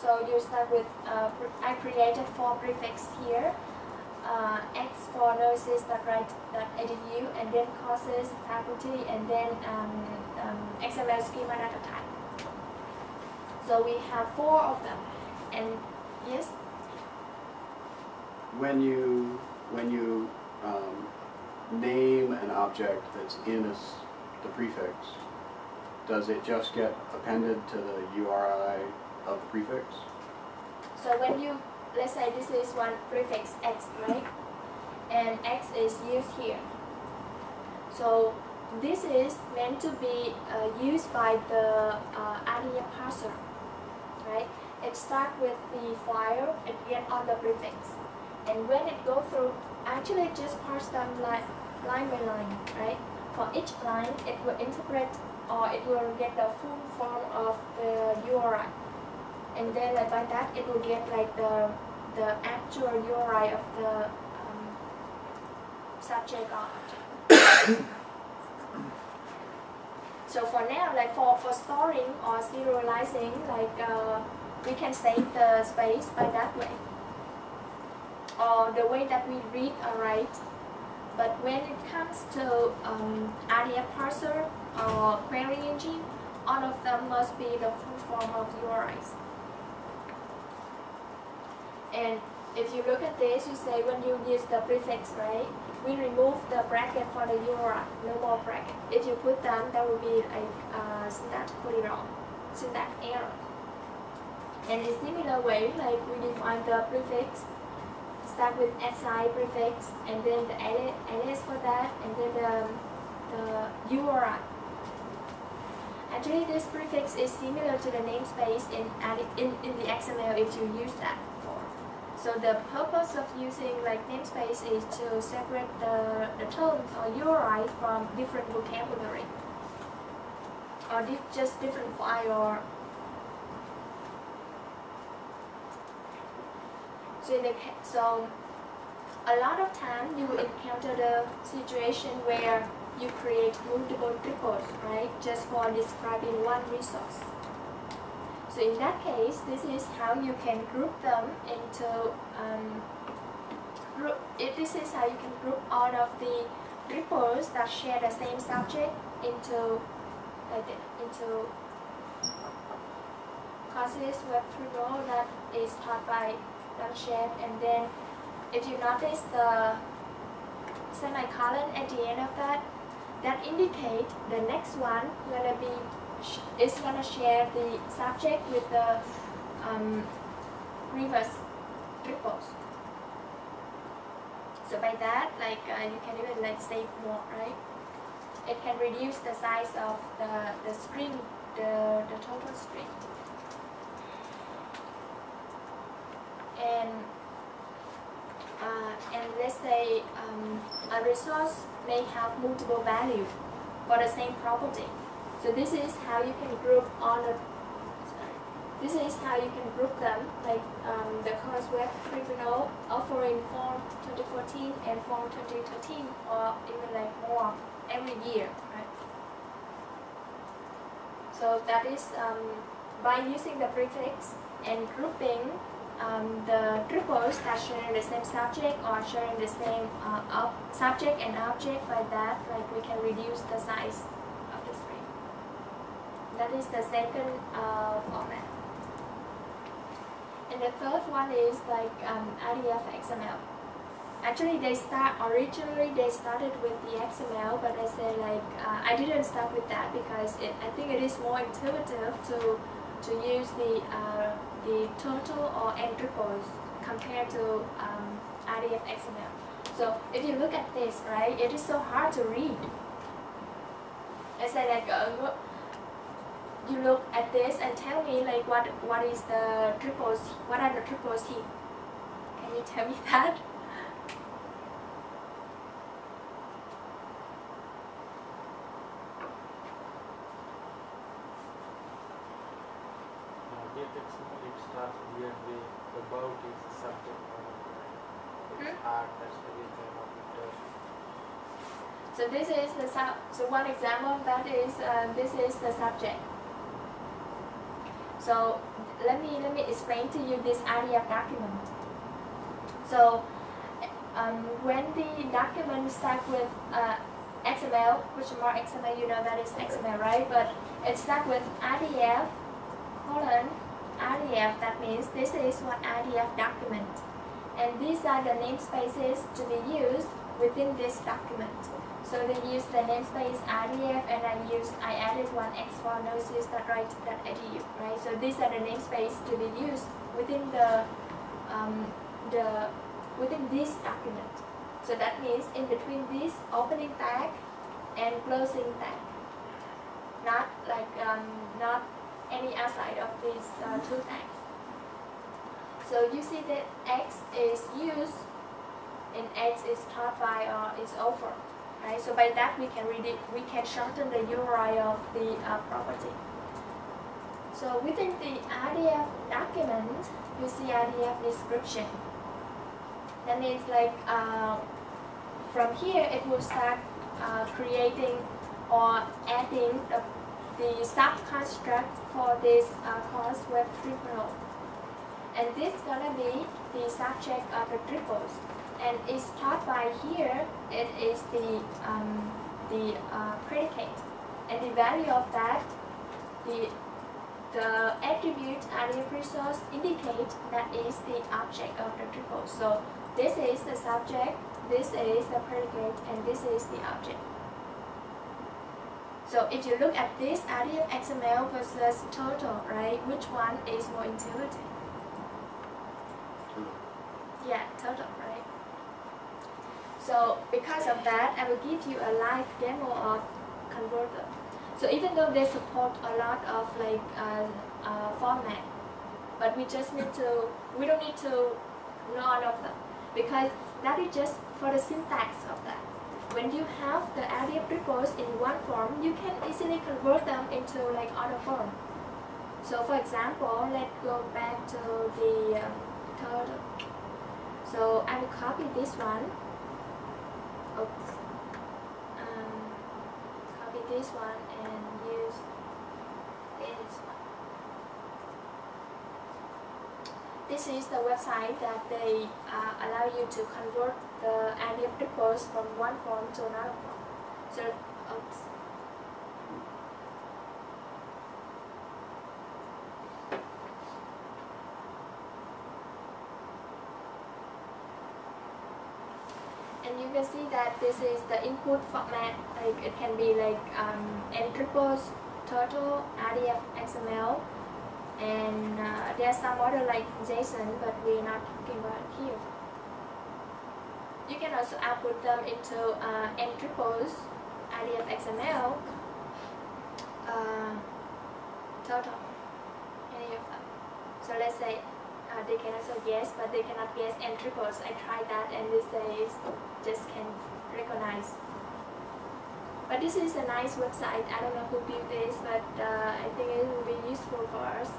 So you start with, uh, I created four prefix here uh, X for knoesis that wright that edu and then courses faculty and then um, um, XML schema data type. So we have four of them and yes When you, when you um, name an object that's in a the prefix, does it just get appended to the URI of the prefix? so when you let's say this is one prefix X right? And X is used here. So this is meant to be uh, used by the uh, ADIA parser right? It starts with the file it get on the prefix. And when it go through actually just parse them like line by line right? For each line it will interpret or it will get the full form of the URI and then like by that it will get like the the actual URI of the um, subject or object. so for now, like for, for storing or serializing, like uh, we can save the space by that way. Or the way that we read or write. But when it comes to um, RDF parser or query engine, all of them must be the full form of URIs. And if you look at this, you say when you use the prefix, right? We remove the bracket for the URI, no more bracket. If you put them, that will be like uh, syntactically wrong, syntax error. And in similar way, like we define the prefix, start with SI prefix, and then the alias for that, and then the, the URI. Actually, this prefix is similar to the namespace in, in, in the XML if you use that. So the purpose of using like namespace is to separate the, the terms or URI from different vocabulary or di- just different file or so the so a lot of time you encounter the situation where you create multiple triples, right? Just for describing one resource. So in that case, this is how you can group them into um, group. If this is how you can group all of the triples that share the same subject into like the- into courses web triple that is taught by Dunshed, and then if you notice the semicolon at the end of that, that indicate the next one gonna be is gonna share the subject with the um, previous triples. So by that, like uh, you can even like save more, right? It can reduce the size of the the string, the the total string. And uh, and let's say um, a resource may have multiple value for the same property. So this is how you can group all the. This is how you can group them, like um, the course web criminal offering form 2014 and form 2013, or even like more every year, right? So that is um, by using the prefix and grouping um, the triples that share the same subject or sharing the same uh, subject and object by that like we can reduce the size. That is the second uh, format. And the third one is like um, RDF XML. Actually, they start originally they started with the XML, but I say like uh, I didn't start with that because it, I think it is more intuitive to to use the uh, the Turtle or n triples compared to um, RDF XML. So if you look at this, right, it is so hard to read. I say like uh, you look at this and tell me like what what is the triples? What are the triples here? Can you tell me that? It starts weird way. The bout is the subject. It's art, that's the reason of it does. So this is the sub. So one example of that is uh, this is the subject. So let me let me explain to you this RDF document. So um, when the document starts with uh, XML, which more XML, you know that is XML, right? But it starts with RDF colon RDF. That means this is one RDF document, and these are the namespaces to be used within this document. So they use the namespace RDF and I use I added one x4 knoesis.wright.edu, right? So these are the namespace to be used within the um, the within this document. So that means in between this opening tag and closing tag. Not like um, not any outside of these uh, two tags. So you see that X is used and X is taught by or is over right? So by that we can read it, we can shorten the URI of the uh, property. So within the RDF document, you see RDF description. That means like uh, from here it will start uh, creating or adding the, the sub-construct for this uh, course Web triple. And this gonna be the subject of the triples. And it's taught by here, it is the, um, the uh, predicate. And the value of that, the, the attribute attribute resource indicate that is the object of the triple. So this is the subject, this is the predicate, and this is the object. So if you look at this RDF XML versus Turtle, right, which one is more intuitive? Yeah, Turtle, right? So because of that, I will give you a live demo of converter. So even though they support a lot of like uh, uh, format, but we just need to, we don't need to know all of them because that is just for the syntax of that. When you have the RDF triples in one form, you can easily convert them into like other form. So for example, let's go back to the um, Turtle. So I will copy this one. Oops. Um, copy this one and use this one. This is the website that they uh, allow you to convert the RDF triples from one form to another form. So, oops. You can see that this is the input format. Like it can be like um, triples Turtle rdf xml and uh, there's some other like json but we're not talking about here. You can also output them into uh, triples rdf xml uh, Turtle any of them. So let's say uh, they can also guess, but they cannot guess n triples. I tried that and this says just can recognize. But this is a nice website. I don't know who built this, but uh, I think it will be useful for us.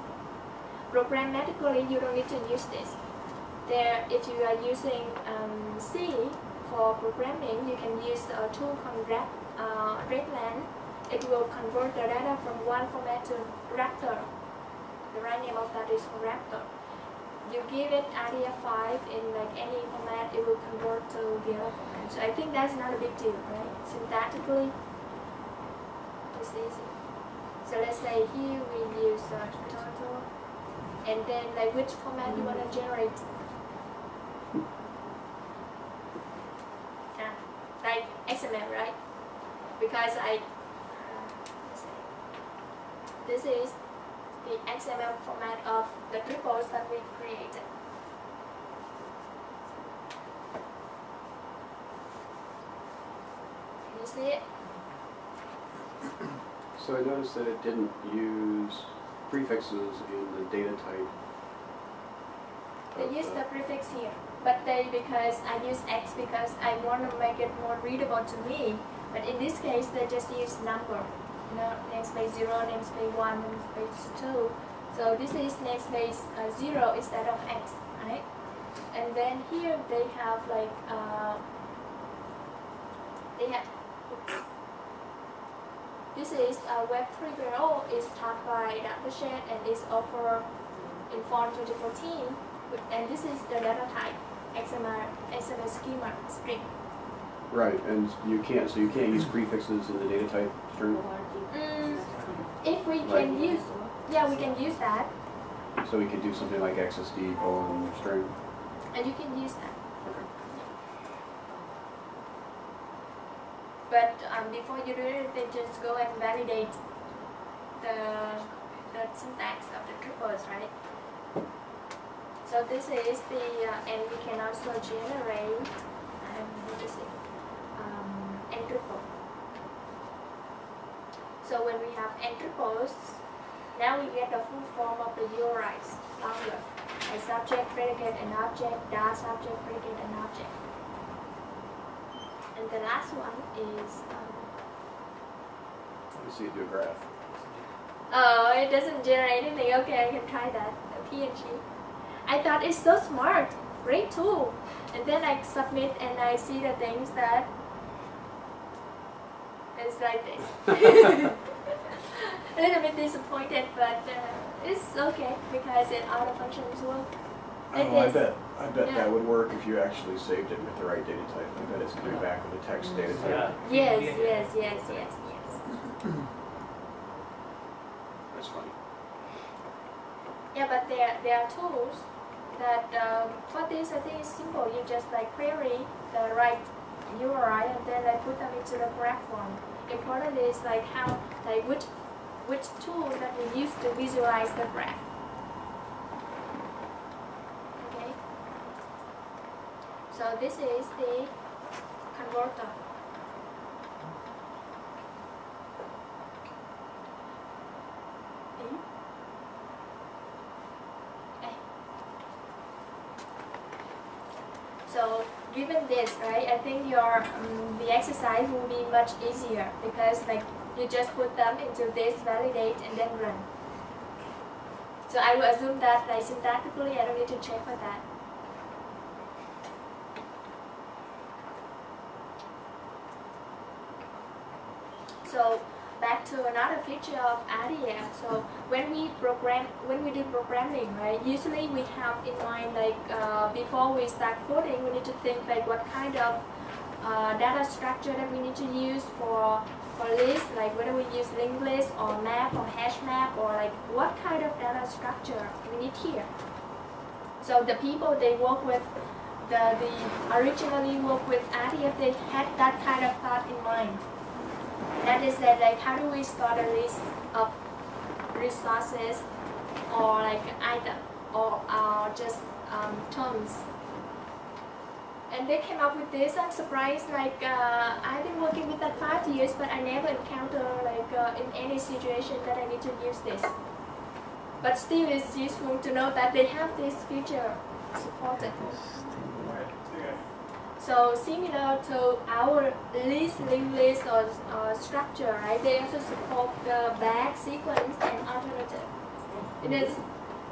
Programmatically, you don't need to use this. There, if you are using um, C for programming, you can use a tool called Rap, uh, Redland. It will convert the data from one format to Raptor. The right name of that is Raptor you give it RDF5 in like any format, it will convert to the other format. So I think that's not a big deal, right? Syntactically, it's easy. So let's say here we use uh, Turtle, and then like which format you want to generate. Yeah, like XML, right? Because I, uh, this is the XML format of the triples that we created. Can you see it? So I noticed that it didn't use prefixes in the data type. They use the prefix here, but they because I use X because I want to make it more readable to me. But in this case, they just use number. You know, namespace zero, namespace one, namespace two. So this is namespace uh, zero instead of X, right? And then here they have like uh, they have. This is uh, Web 3.0 is taught by Dr. Sheth and is offered in Form 2014 and this is the data type XML XML schema string. Right, and you can't, so you can't use prefixes in the data type string, Mm, if we Like- can use, yeah, we can use that, so we could do something like XSD colon string. and you can use that. Okay. But um, before you do anything, just go and validate the the syntax of the triples, right? So this is the uh, and we can also generate um, what is it? Um, n triple. So when we have triples, now we get the full form of the URIs. A subject, predicate, and object, dot subject, predicate, and object. And the last one is um, Let me see it do a graph. Oh, it doesn't generate anything. Okay, I can try that. A PNG. I thought it's so smart. great tool. And then I submit and I see the things that it's like this. a little bit disappointed, but uh, it's okay because it all the functions work. I It don't I bet, I bet Yeah. that would work if you actually saved it with the right data type. I bet it's coming Yeah. back with a text data type. Yeah. Yes, Yeah. yes, yes, yes, yes. That's funny. Yeah, but there there are tools that um, for this I think it's simple. You just like query the right URI and then I put them into the graph form. Important is like how like which which tool that we use to visualize the graph. Okay. So this is the converter. Mm. So given this, right, I think your um, the exercise will be much easier because like you just put them into this validate and then run. So I will assume that like syntactically I don't need to check for that. So back to another feature of RDF. So when we program, when we do programming, right? Usually we have in mind like uh, before we start coding, we need to think like what kind of uh, data structure that we need to use for for list, like whether we use linked list or map or hash map or like what kind of data structure we need here. So the people they work with the, the originally work with RDF, they had that kind of thought in mind. That is that like how do we store a list of resources or like item or uh, just um, terms. And they came up with this. I'm surprised. Like uh, I've been working with that five years, but I never encounter like uh, in any situation that I need to use this. But still, it's useful to know that they have this feature supported. So similar to our list, linked list or uh, structure, right? They also support the bag, sequence, and alternative. It is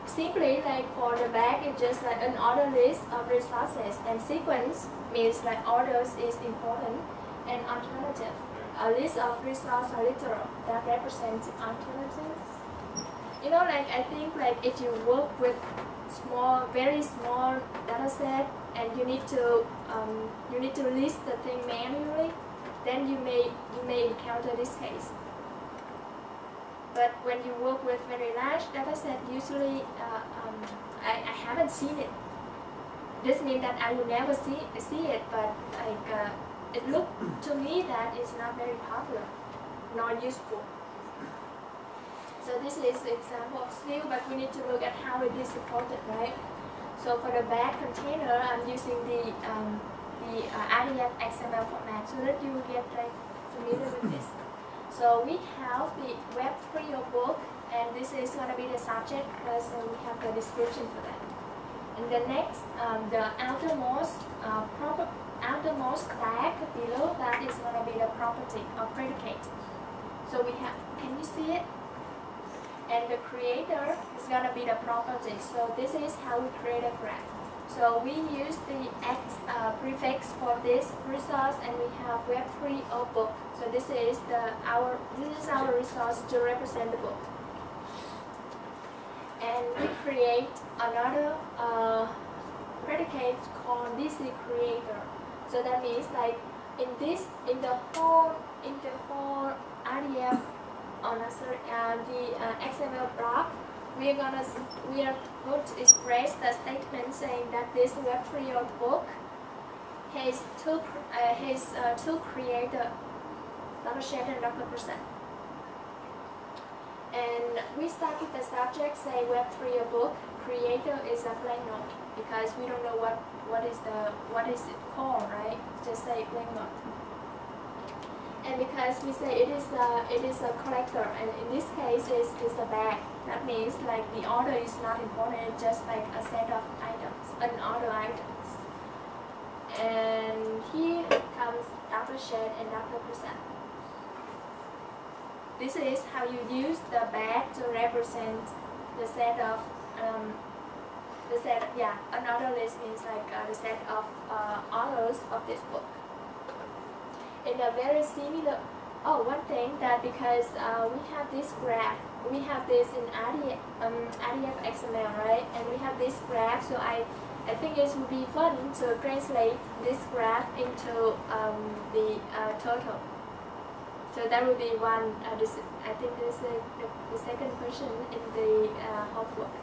simply like for the bag, it's just like an order list of resources, and sequence means like orders is important, and alternative, a list of resources or literal that represents alternatives. You know, like I think like if you work with small, very small data set and you need to um, you need to list the thing manually, then you may you may encounter this case. But when you work with very large data set, usually uh, um, I, I haven't seen it. This means that I will never see see it, but like uh, it looked to me that it's not very popular, not useful. So this is example of still, but we need to look at how it is supported, right? So for the bag container, I'm using the um, the uh, RDF XML format so that you will get like familiar with this. So we have the Web3 book, and this is going to be the subject because uh, we have the description for that. And the next, um, the outermost uh, proper outermost tag below that is going to be the property or predicate. So we have, can you see it? and the creator is going to be the property. So this is how we create a graph. So we use the X uh, prefix for this resource, and we have Web3 or book. So this is the our this is our resource to represent the book. And we create another uh, predicate called DC creator. So that means like in this in the whole in the whole RDF on a uh, the uh, XML block, we are gonna we are to express the statement saying that this Web3 book has two uh, has uh, two creator, Dr. Sheth and Dr. Percent. And we start with the subject say Web3 book. Creator is a blank node because we don't know what what is the what is it called, right? Just say blank node and because we say it is a it is a collector and in this case is is a bag that means like the order is not important just like a set of items an order items and here comes Dr. Sheth and Dr. Percent this is how you use the bag to represent the set of um, the set, yeah, another list means like uh, the set of uh, authors of this book. In a very similar, oh, one thing that because uh, we have this graph, we have this in RDF, um, RDF XML, right? And we have this graph, so I, I think it would be fun to translate this graph into um, the uh, Turtle. So that would be one, uh, this, I think this is the, the second question in the uh, homework.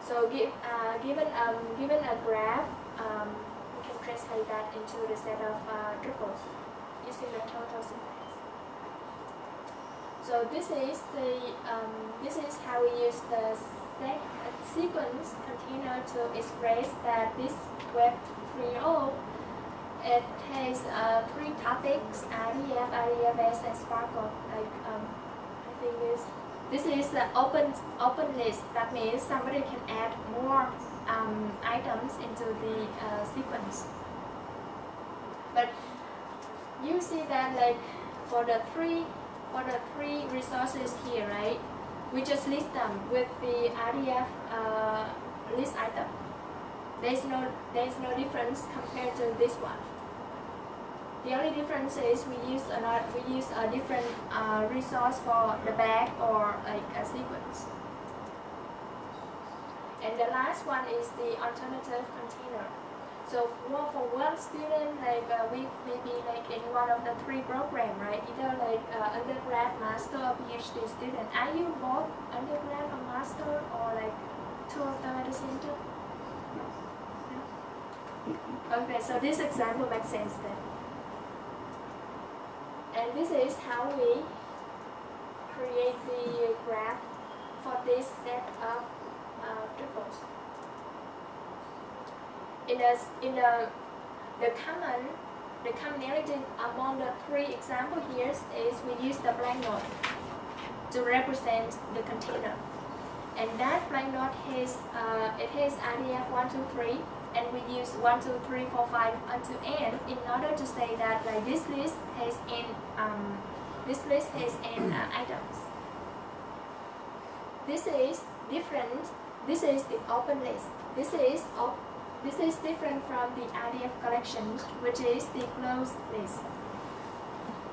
So give, uh, given, um, given a graph, um, we can translate that into the set of uh, triples using the Turtle. So this is the um, this is how we use the sequence container to express that this web 3.0 it has uh, three topics RDF, RDFS, and SPARQL. Like um, I think this this is the open open list. That means somebody can add more um, items into the uh, sequence. But you see that like for the three for the three resources here, right? We just list them with the RDF uh, list item. There's no there's no difference compared to this one. The only difference is we use another we use a different uh, resource for the bag or like a sequence. And the last one is the alternative container. So for, for one student, like uh, we maybe like in one of the three program, right? Either like uh, undergrad, master, or PhD student. Are you both undergrad or master, or like two of them at the same time? Okay, so this example makes sense then. And this is how we create the graph for this set of uh, triples. In the in the the common the commonality among the three example here is we use the blank node to represent the container. And that blank node has uh, it has RDF one two three and we use 1, 2, 3, 4, 5 until n in order to say that like this list has n um, this list has n uh, items. This is different. This is the open list. This is op this is different from the RDF collection, which is the closed list.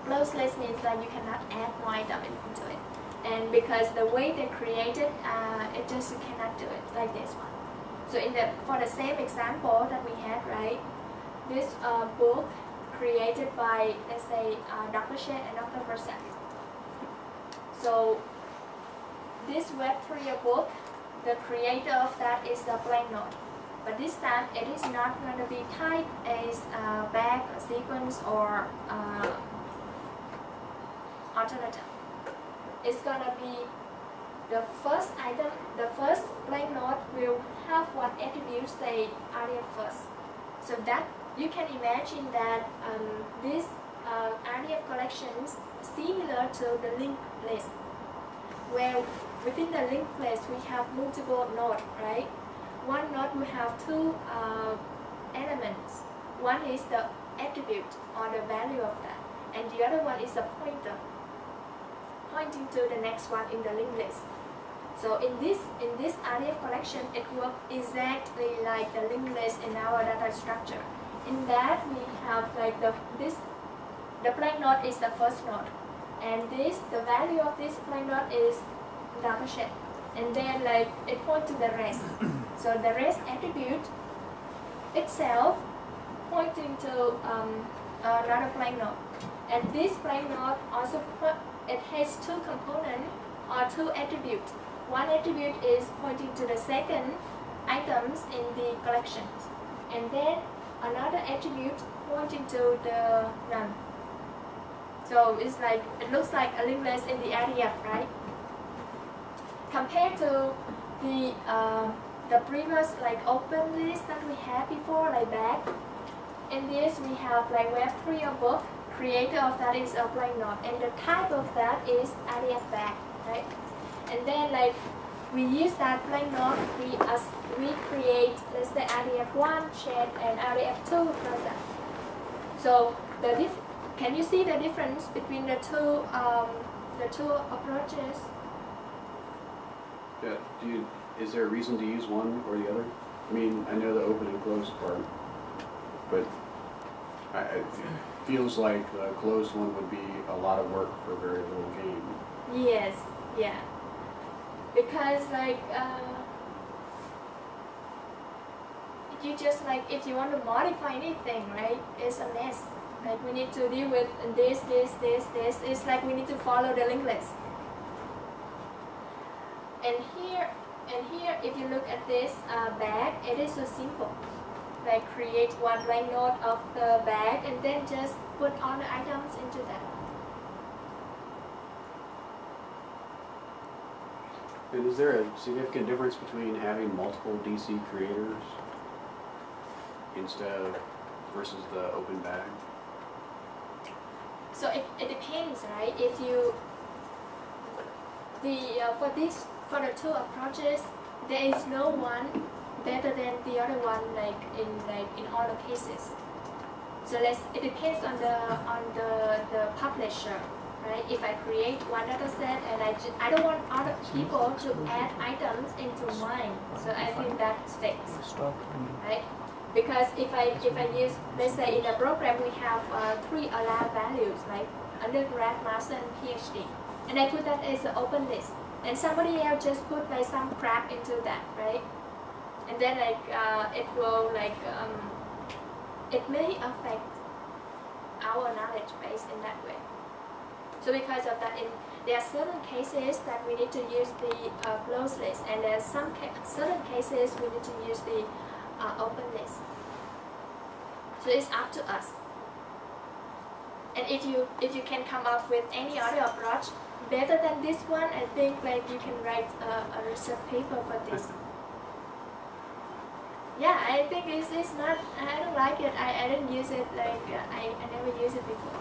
Closed list means that you cannot add more item into it. And because the way they created, uh, it just cannot do it like this one. So in the for the same example that we had, right? This uh, book created by let's say uh, Dr. Sheth and Dr. Versat. So this Web3 book, the creator of that is the blank node. But this time it is not going to be typed as a bag, a sequence, or uh, alternative. It's gonna be the first item, the first blank node will have one attribute say RDF first. So that you can imagine that um, this uh, RDF collections similar to the linked list, where within the linked list we have multiple nodes, right? One node will have two uh, elements. One is the attribute or the value of that, and the other one is a pointer pointing to the next one in the linked list. So in this in this RDF collection, it works exactly like the linked list in our data structure. In that we have like the this the blank node is the first node, and this the value of this blank node is data set, and then like it points to the rest. So the rest attribute itself pointing to um, another blank node, and this blank node also it has two components or two attributes. One attribute is pointing to the second items in the collection. and then another attribute pointing to the none. So it's like it looks like a linked list in the RDF, right? Compared to the uh, the previous like open list that we had before, like that. In this we have like Web3 or book. Creator of that is a blank node, and the type of that is RDF bag, right? And then like we use that blank node, we as we create let's say RDF1 Sheth and RDF2 process. So the diff can you see the difference between the two um, the two approaches? Yeah, do you, is there a reason to use one or the other? I mean, I know the open and closed part, but I, it feels like the closed one would be a lot of work for very little gain. Yes, yeah. Because like uh, you just like if you want to modify anything, right? It's a mess. Like we need to deal with this, this, this, this. It's like we need to follow the linked list. And here, and here, if you look at this uh, bag, it is so simple. Like create one blank node of the bag and then just put all the items into that. And is there a significant difference between having multiple DC creators instead of versus the open bag? So it, it depends, right? If you the uh, for this for the two approaches, there is no one better than the other one, like in like in all the cases. So let's it depends on the on the the publisher, right? If I create one data set and I ju- I don't want other people to add items into mine, so I think that's fixed right? Because if I if I use let's say in a program we have uh, three allowed values like undergrad, master, and PhD, and I put that as an open list, and somebody else just put like some crap into that, right? And then like uh, it will like um, it may affect our knowledge base in that way. So because of that, in there are certain cases that we need to use the uh, closed list, and there are some ca- certain cases we need to use the uh, open list. So it's up to us. And if you if you can come up with any other approach better than this one, I think like you can write a, a research paper for this. Yeah, I think it's, it's not. I don't like it. I, I didn't use it like uh, I, I never used it before.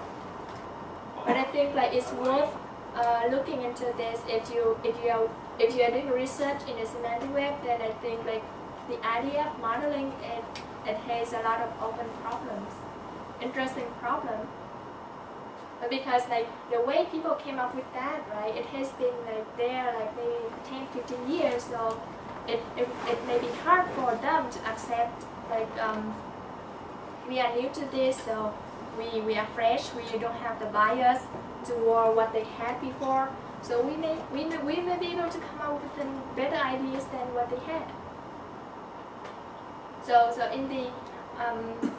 But I think like it's worth uh, looking into this if you if you are if you are doing research in the semantic web, then I think like the idea of modeling it it has a lot of open problems, interesting problem. But because like the way people came up with that, right? It has been like there like maybe 10, 15 years, so it, it, it may be hard for them to accept like um, we are new to this, so we, we are fresh, we don't have the bias toward what they had before. So we may we may, we may be able to come up with better ideas than what they had. So so in the um,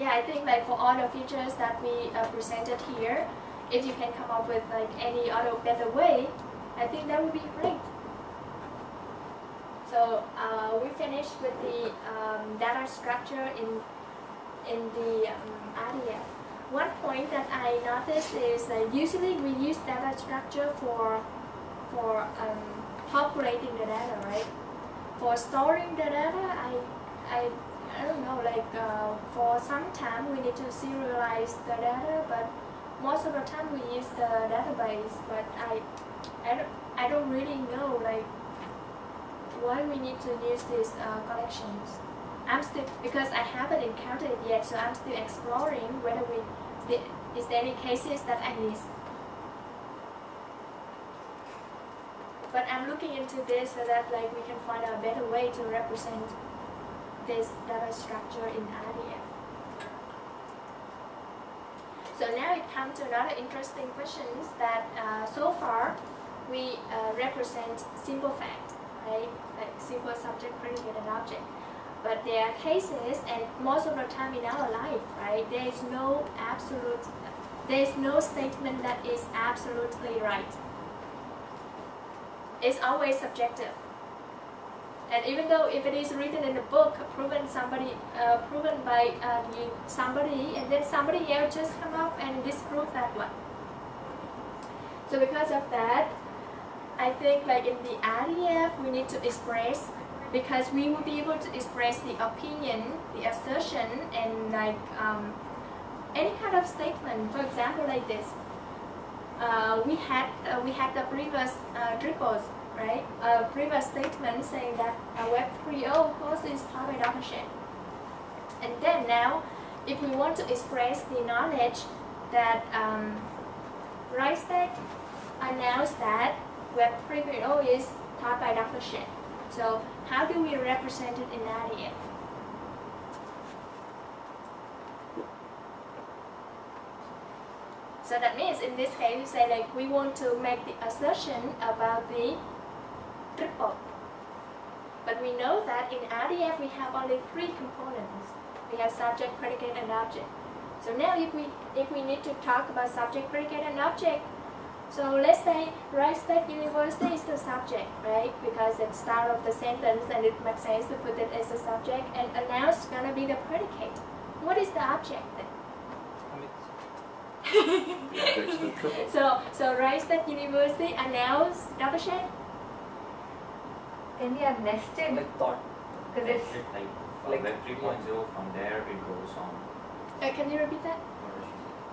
yeah, I think like for all the features that we uh, presented here, if you can come up with like any other better way, I think that would be great. So uh, we finished with the um, data structure in in the um, RDF. One point that I noticed is that usually we use data structure for for um, populating the data, right? For storing the data, I I I don't know, like uh, for some time we need to serialize the data, but most of the time we use the database. But I, I don't, I don't really know like why we need to use these uh, collections. I'm still because I haven't encountered it yet, so I'm still exploring whether we the- is there any cases that I miss. But I'm looking into this so that like we can find a better way to represent this data structure in RDF. So now it comes to another interesting questions that uh, so far we uh, represent simple fact, right? Like simple subject, predicate, and object. But there are cases, and most of the time in our life, right? There is no absolute, there is no statement that is absolutely right. It's always subjective. And even though if it is written in a book, proven somebody, uh, proven by uh, somebody, and then somebody else just come up and disprove that one. So because of that, I think like in the RDF, we need to express because we will be able to express the opinion, the assertion, and like um, any kind of statement. For example, like this. Uh, we had uh, we had the previous uh, triples, right? A previous statement saying that a Web 3.0 course is powered by DataShed. And then now, if we want to express the knowledge that um, Wright State announced that Web 3.0 is taught by Dr. Sheth. So how do we represent it in RDF? So that means in this case, we say like we want to make the assertion about the triple. But we know that in RDF we have only three components. We have subject, predicate, and object. So now if we if we need to talk about subject, predicate, and object, so let's say Wright State University is the subject, right? Because it's start of the sentence and it makes sense to put it as a subject and announce gonna be the predicate. What is the object then? Amit, The object's the triple. So so Wright State University announce Dr. Sheth? Can we have nested? like thought. Because it's It like from Like- web 3.0 from there it goes on. Uh, can you repeat that?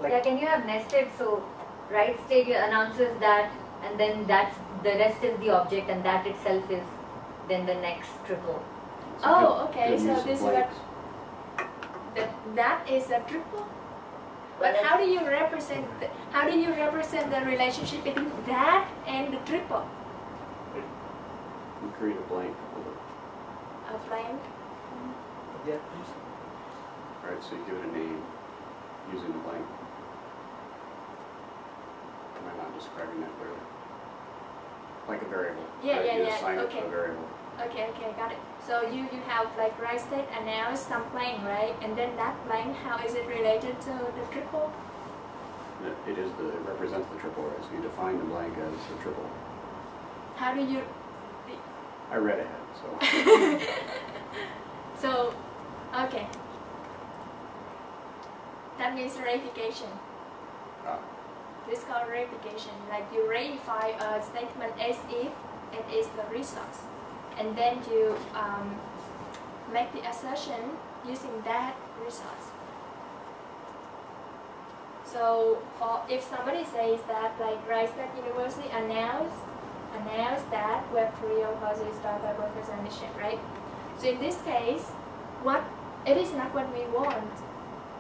Like yeah. Can you have nested? So Wright State announces that, and then that's the rest is the object, and that itself is then the next triple. It's a Oh, good- okay, good so this is what- That that is a triple. But how do you represent the, how do you represent the relationship between that and the triple? You create a blank with it. A blank. yeah, please. Alright, so you give it a name using the blank. Am I not describing that clearly? Like a variable. Yeah, right? yeah, You yeah, assign it to okay. a variable. Okay, okay, got it. So you, you have like Wright State announce some blank, right? And then that blank, how is it related to the triple? It- It is the, it represents the triple, right? So you define the blank as the triple. How do you I read ahead, so. so okay. That means reification. Ah, This is called reification. Like you reify a statement as if it is the resource. And then you um, make the assertion using that resource. So for if somebody says that like Rice University announced announced that Web 3.0 course is taught by Professor Nishan, right? So in this case, what it is not what we want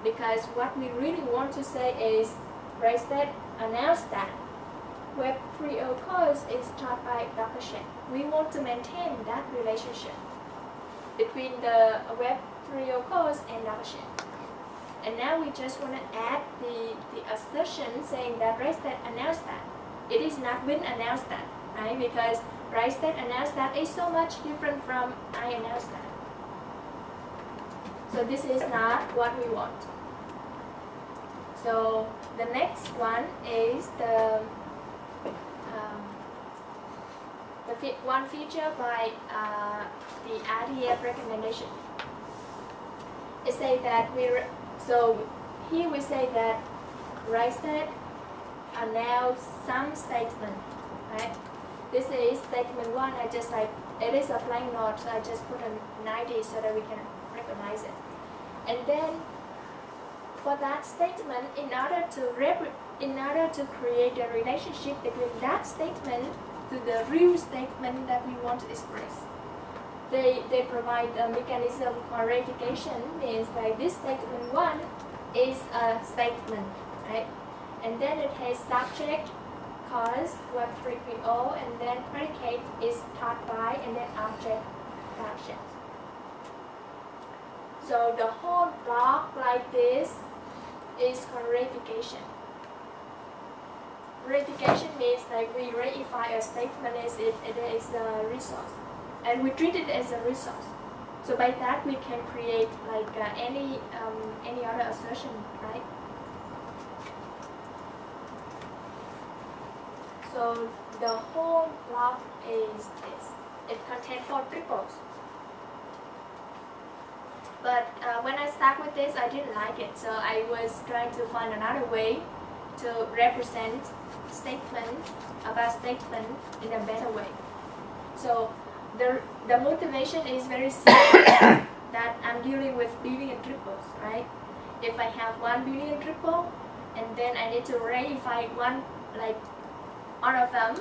because what we really want to say is State announced that Web 3.0 course is taught by Dr. Sheth. We want to maintain that relationship between the Web 3.0 course and Dr. Sheth. And now we just want to add the, the assertion saying that Wright State announced that. It is not been announced that, right? Because and announced that is so much different from I announced that. So this is not what we want. So the next one is the um, the one feature by uh, the RDF recommendation. It say that we so here we say that Wright State announce some statement, right? This is statement one. I just like it is a blank node, so I just put a 90 so that we can recognize it. And then for that statement, in order to in order to create a relationship between that statement to the real statement that we want to express, they, they provide a mechanism for reification means like this statement one is a statement, right? And then it has subject, cause, web 3.0, and then predicate is taught by, and then object, action. So the whole block like this is called. Reification means like we reify a statement as if it is a resource and we treat it as a resource. So by that we can create like uh, any um, any other assertion, right? So the whole block is this. It contains four triples. But uh, when I start with this, I didn't like it, so I was trying to find another way to represent statement about statement in a better way. So the the motivation is very simple that I'm dealing with billion triples, right? If I have one billion triple and then I need to reify one like all of them,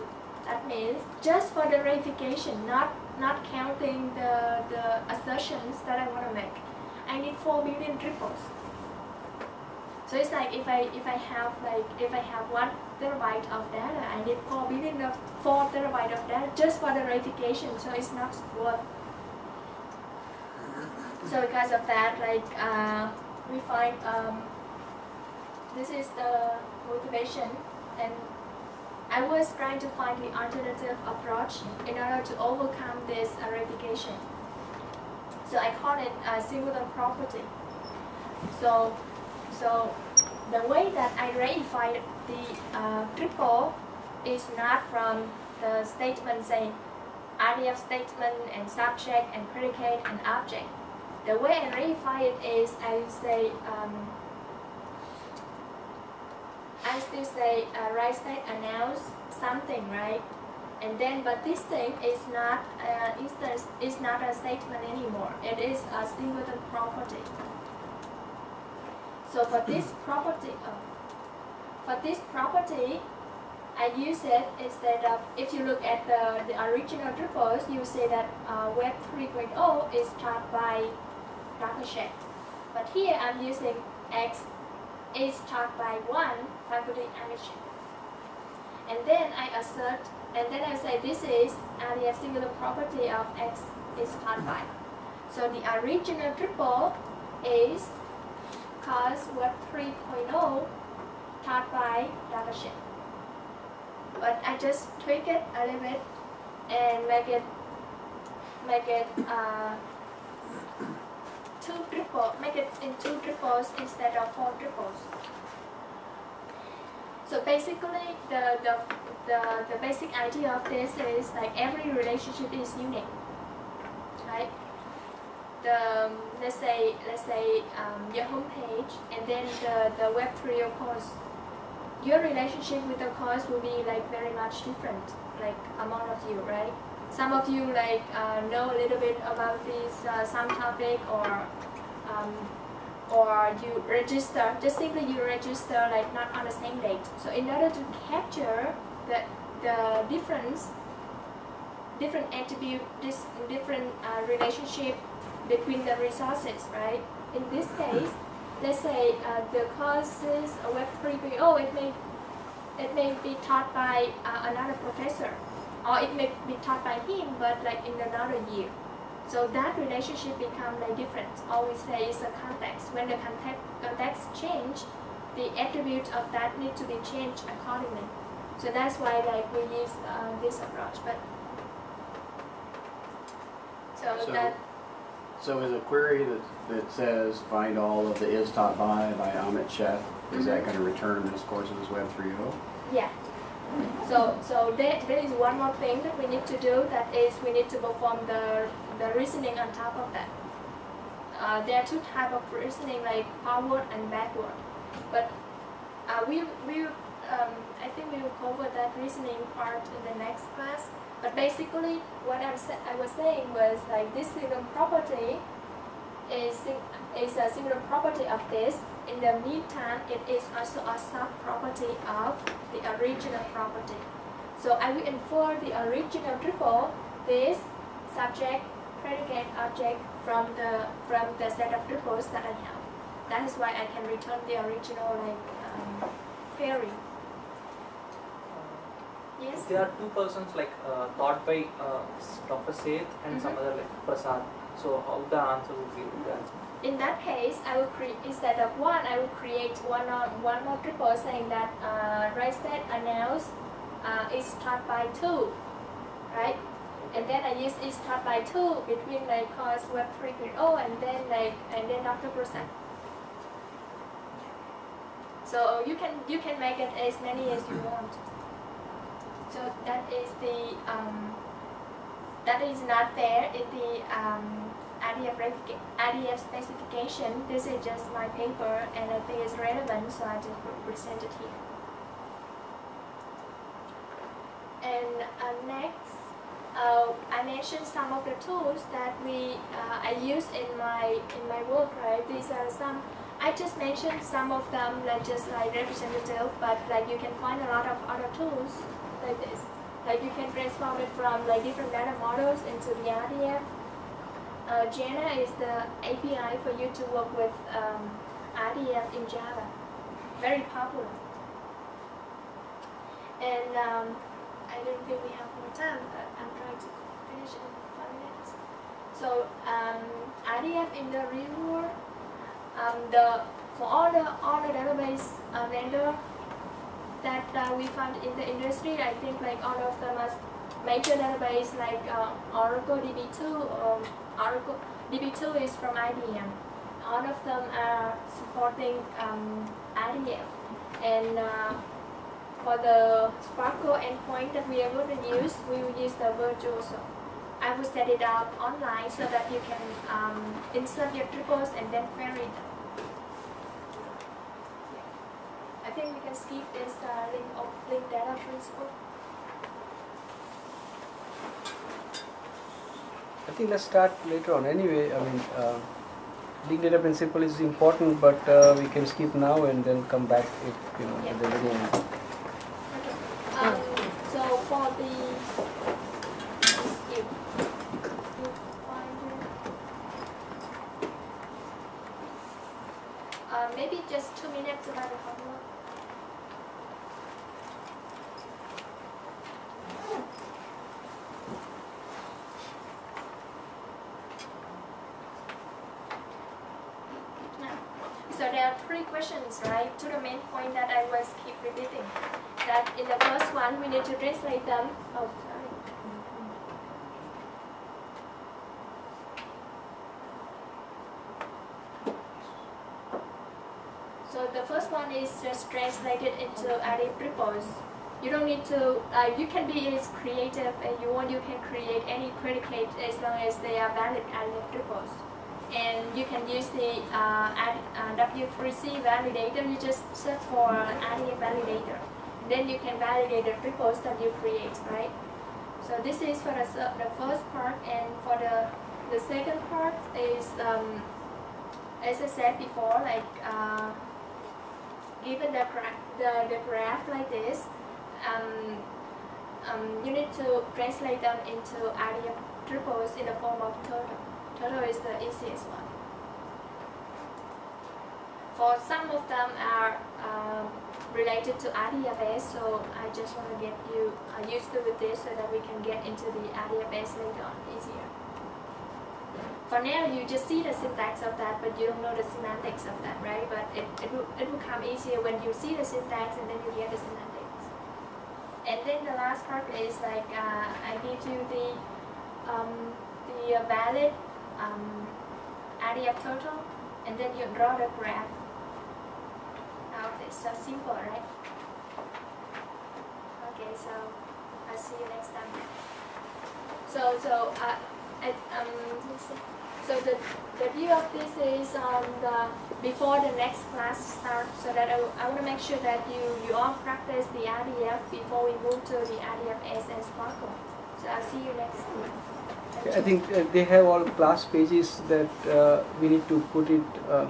that means just for the reification, not not counting the, the assertions that I want to make. I need four billion triples. So it's like if I if I have like if I have one terabyte of data, I need four billion of four terabyte of data just for the reification. So it's not worth. So because of that, like uh, we find um, this is the motivation, and I was trying to find the alternative approach in order to overcome this uh, reification. So I call it a singleton property. So, so the way that I verify the uh, triple is not from the statement saying RDF statement and subject and predicate and object. The way I verify it is I say um, I still say uh, Wright State announce something right? And then but this thing is not uh, instance is not a statement anymore. It is a singleton property. So for this property uh, for this property I use it instead of if you look at the, the original triples you see that uh, web 3.0 is taught by. Sheth but here I'm using X is taught by one faculty and then I assert and then I say this is RDF singleton property of X is taught by. So the original triple is cos web 3.0 taught by datasheet. But I just tweak it a little bit and make it make it uh, two triple make it in two triples instead of four triples. So basically, the, the, the, the basic idea of this is like every relationship is unique, right? The, let's say, let's say um, your homepage and then the, the Web3 course, your relationship with the course will be like very much different, like among of you, right? Some of you like uh, know a little bit about this, uh, some topic or um, or you register, just simply you register like not on the same date. So in order to capture the, the difference, different attribute, this different uh, relationship between the resources, right? In this case, let's say uh, the courses Web 3.0, it may, it may be taught by uh, another professor, or it may be taught by him, but like in another year. So that relationship become like different. All we say is a context. When the context, context change, the attribute of that need to be changed accordingly. So that's why like we use uh, this approach. But so, So- that So is a query that, that says find all of the is taught by by Amit Sheth, is that gonna return this course's Web oh? 3.0? yeah. So so there, there is one more thing that we need to do. That is we need to perform the the reasoning on top of that. Uh, there are two type of reasoning like forward and backward. But uh, we we um, I think we will cover that reasoning part in the next class. But basically, what I'm I was saying was like this single property is is a singleton property of this. In the meantime, it is also a sub-property of the original property. So I will infer the original triple, this subject, predicate, object from the from the set of triples that I have. That is why I can return the original like um, query. Yes. There are two persons like uh, taught by uh, Dr. Sheth and some Mhm. other like Prasad. So how the answer would be? In that case, I will create instead of one, I will create one or one more triple saying that uh, Wright State announce uh, is taught by two, right? And then I use is taught by two between like course web 3.0 and then like and then Dr. Prasad. So you can you can make it as many as you want. So that is the um, that is not there in the um, RDF, RDF specification. This is just my paper and I think it's relevant, so I just present it here. And uh, next, uh, I mentioned some of the tools that we uh, I use in my in my work. Right, these are some. I just mentioned some of them, like just like representative, but like you can find a lot of other tools like this. Like you can transform it from like different data models into the RDF. Uh, Jena is the API for you to work with um, RDF in Java. very popular. And um, I don't think we have more time, but I'm trying to finish in five minutes. So um, RDF in the real world, um, the for all the all the database uh, vendor that uh, we found in the industry, I think like all of them are major database like uh, Oracle DB2 or Oracle DB2 is from IBM. All of them are supporting um, RDF. And uh, for the SPARQL endpoint that we are going to use, we will use the virtuoso. I will set it up online so that you can um, insert your triples and then query them. I think we can skip this uh, link of link data principle. I think let's start later on. Anyway, I mean, uh, link data principle is important, but uh, we can skip now and then come back if you know at the very end. Okay. Um, so for the if you find it, uh, maybe just two minutes to have a homework. Now, So there are three questions, right, to the main point that I was keep repeating. That in the first one, we need to translate them. Oh, sorry. So the first one is just translated into adding triples. You don't need to, uh, you can be as creative as you want, you can create any predicate as long as they are valid additive triples and you can use the uh, uh, W3C validator. You just search for RDF validator. Then you can validate the triples that you create, right? So this is for the, the first part, and for the the second part is um, as I said before, like uh, given the, the the graph like this, um, um, you need to translate them into RDF triples in the form of Turtle. Turtle is the easiest one. For some of them are um, related to RDFS, so I just want to get you uh, used to with this so that we can get into the RDFS later on easier. For now, you just see the syntax of that, but you don't know the semantics of that, right? But it, it, will, it will come easier when you see the syntax and then you get the semantics. And then the last part is like uh, I give you the um, the uh, valid um, Turtle, and then you draw the graph out of it. So simple, right? Okay, so I'll see you next time. So, so, uh, I, um, let's see. So the, the view of this is on the before the next class starts, so that I, I want to make sure that you you all practice the RDF before we move to the RDFS and SPARQL. So I'll see you next time. I think uh, they have all class pages that uh, we need to put it uh,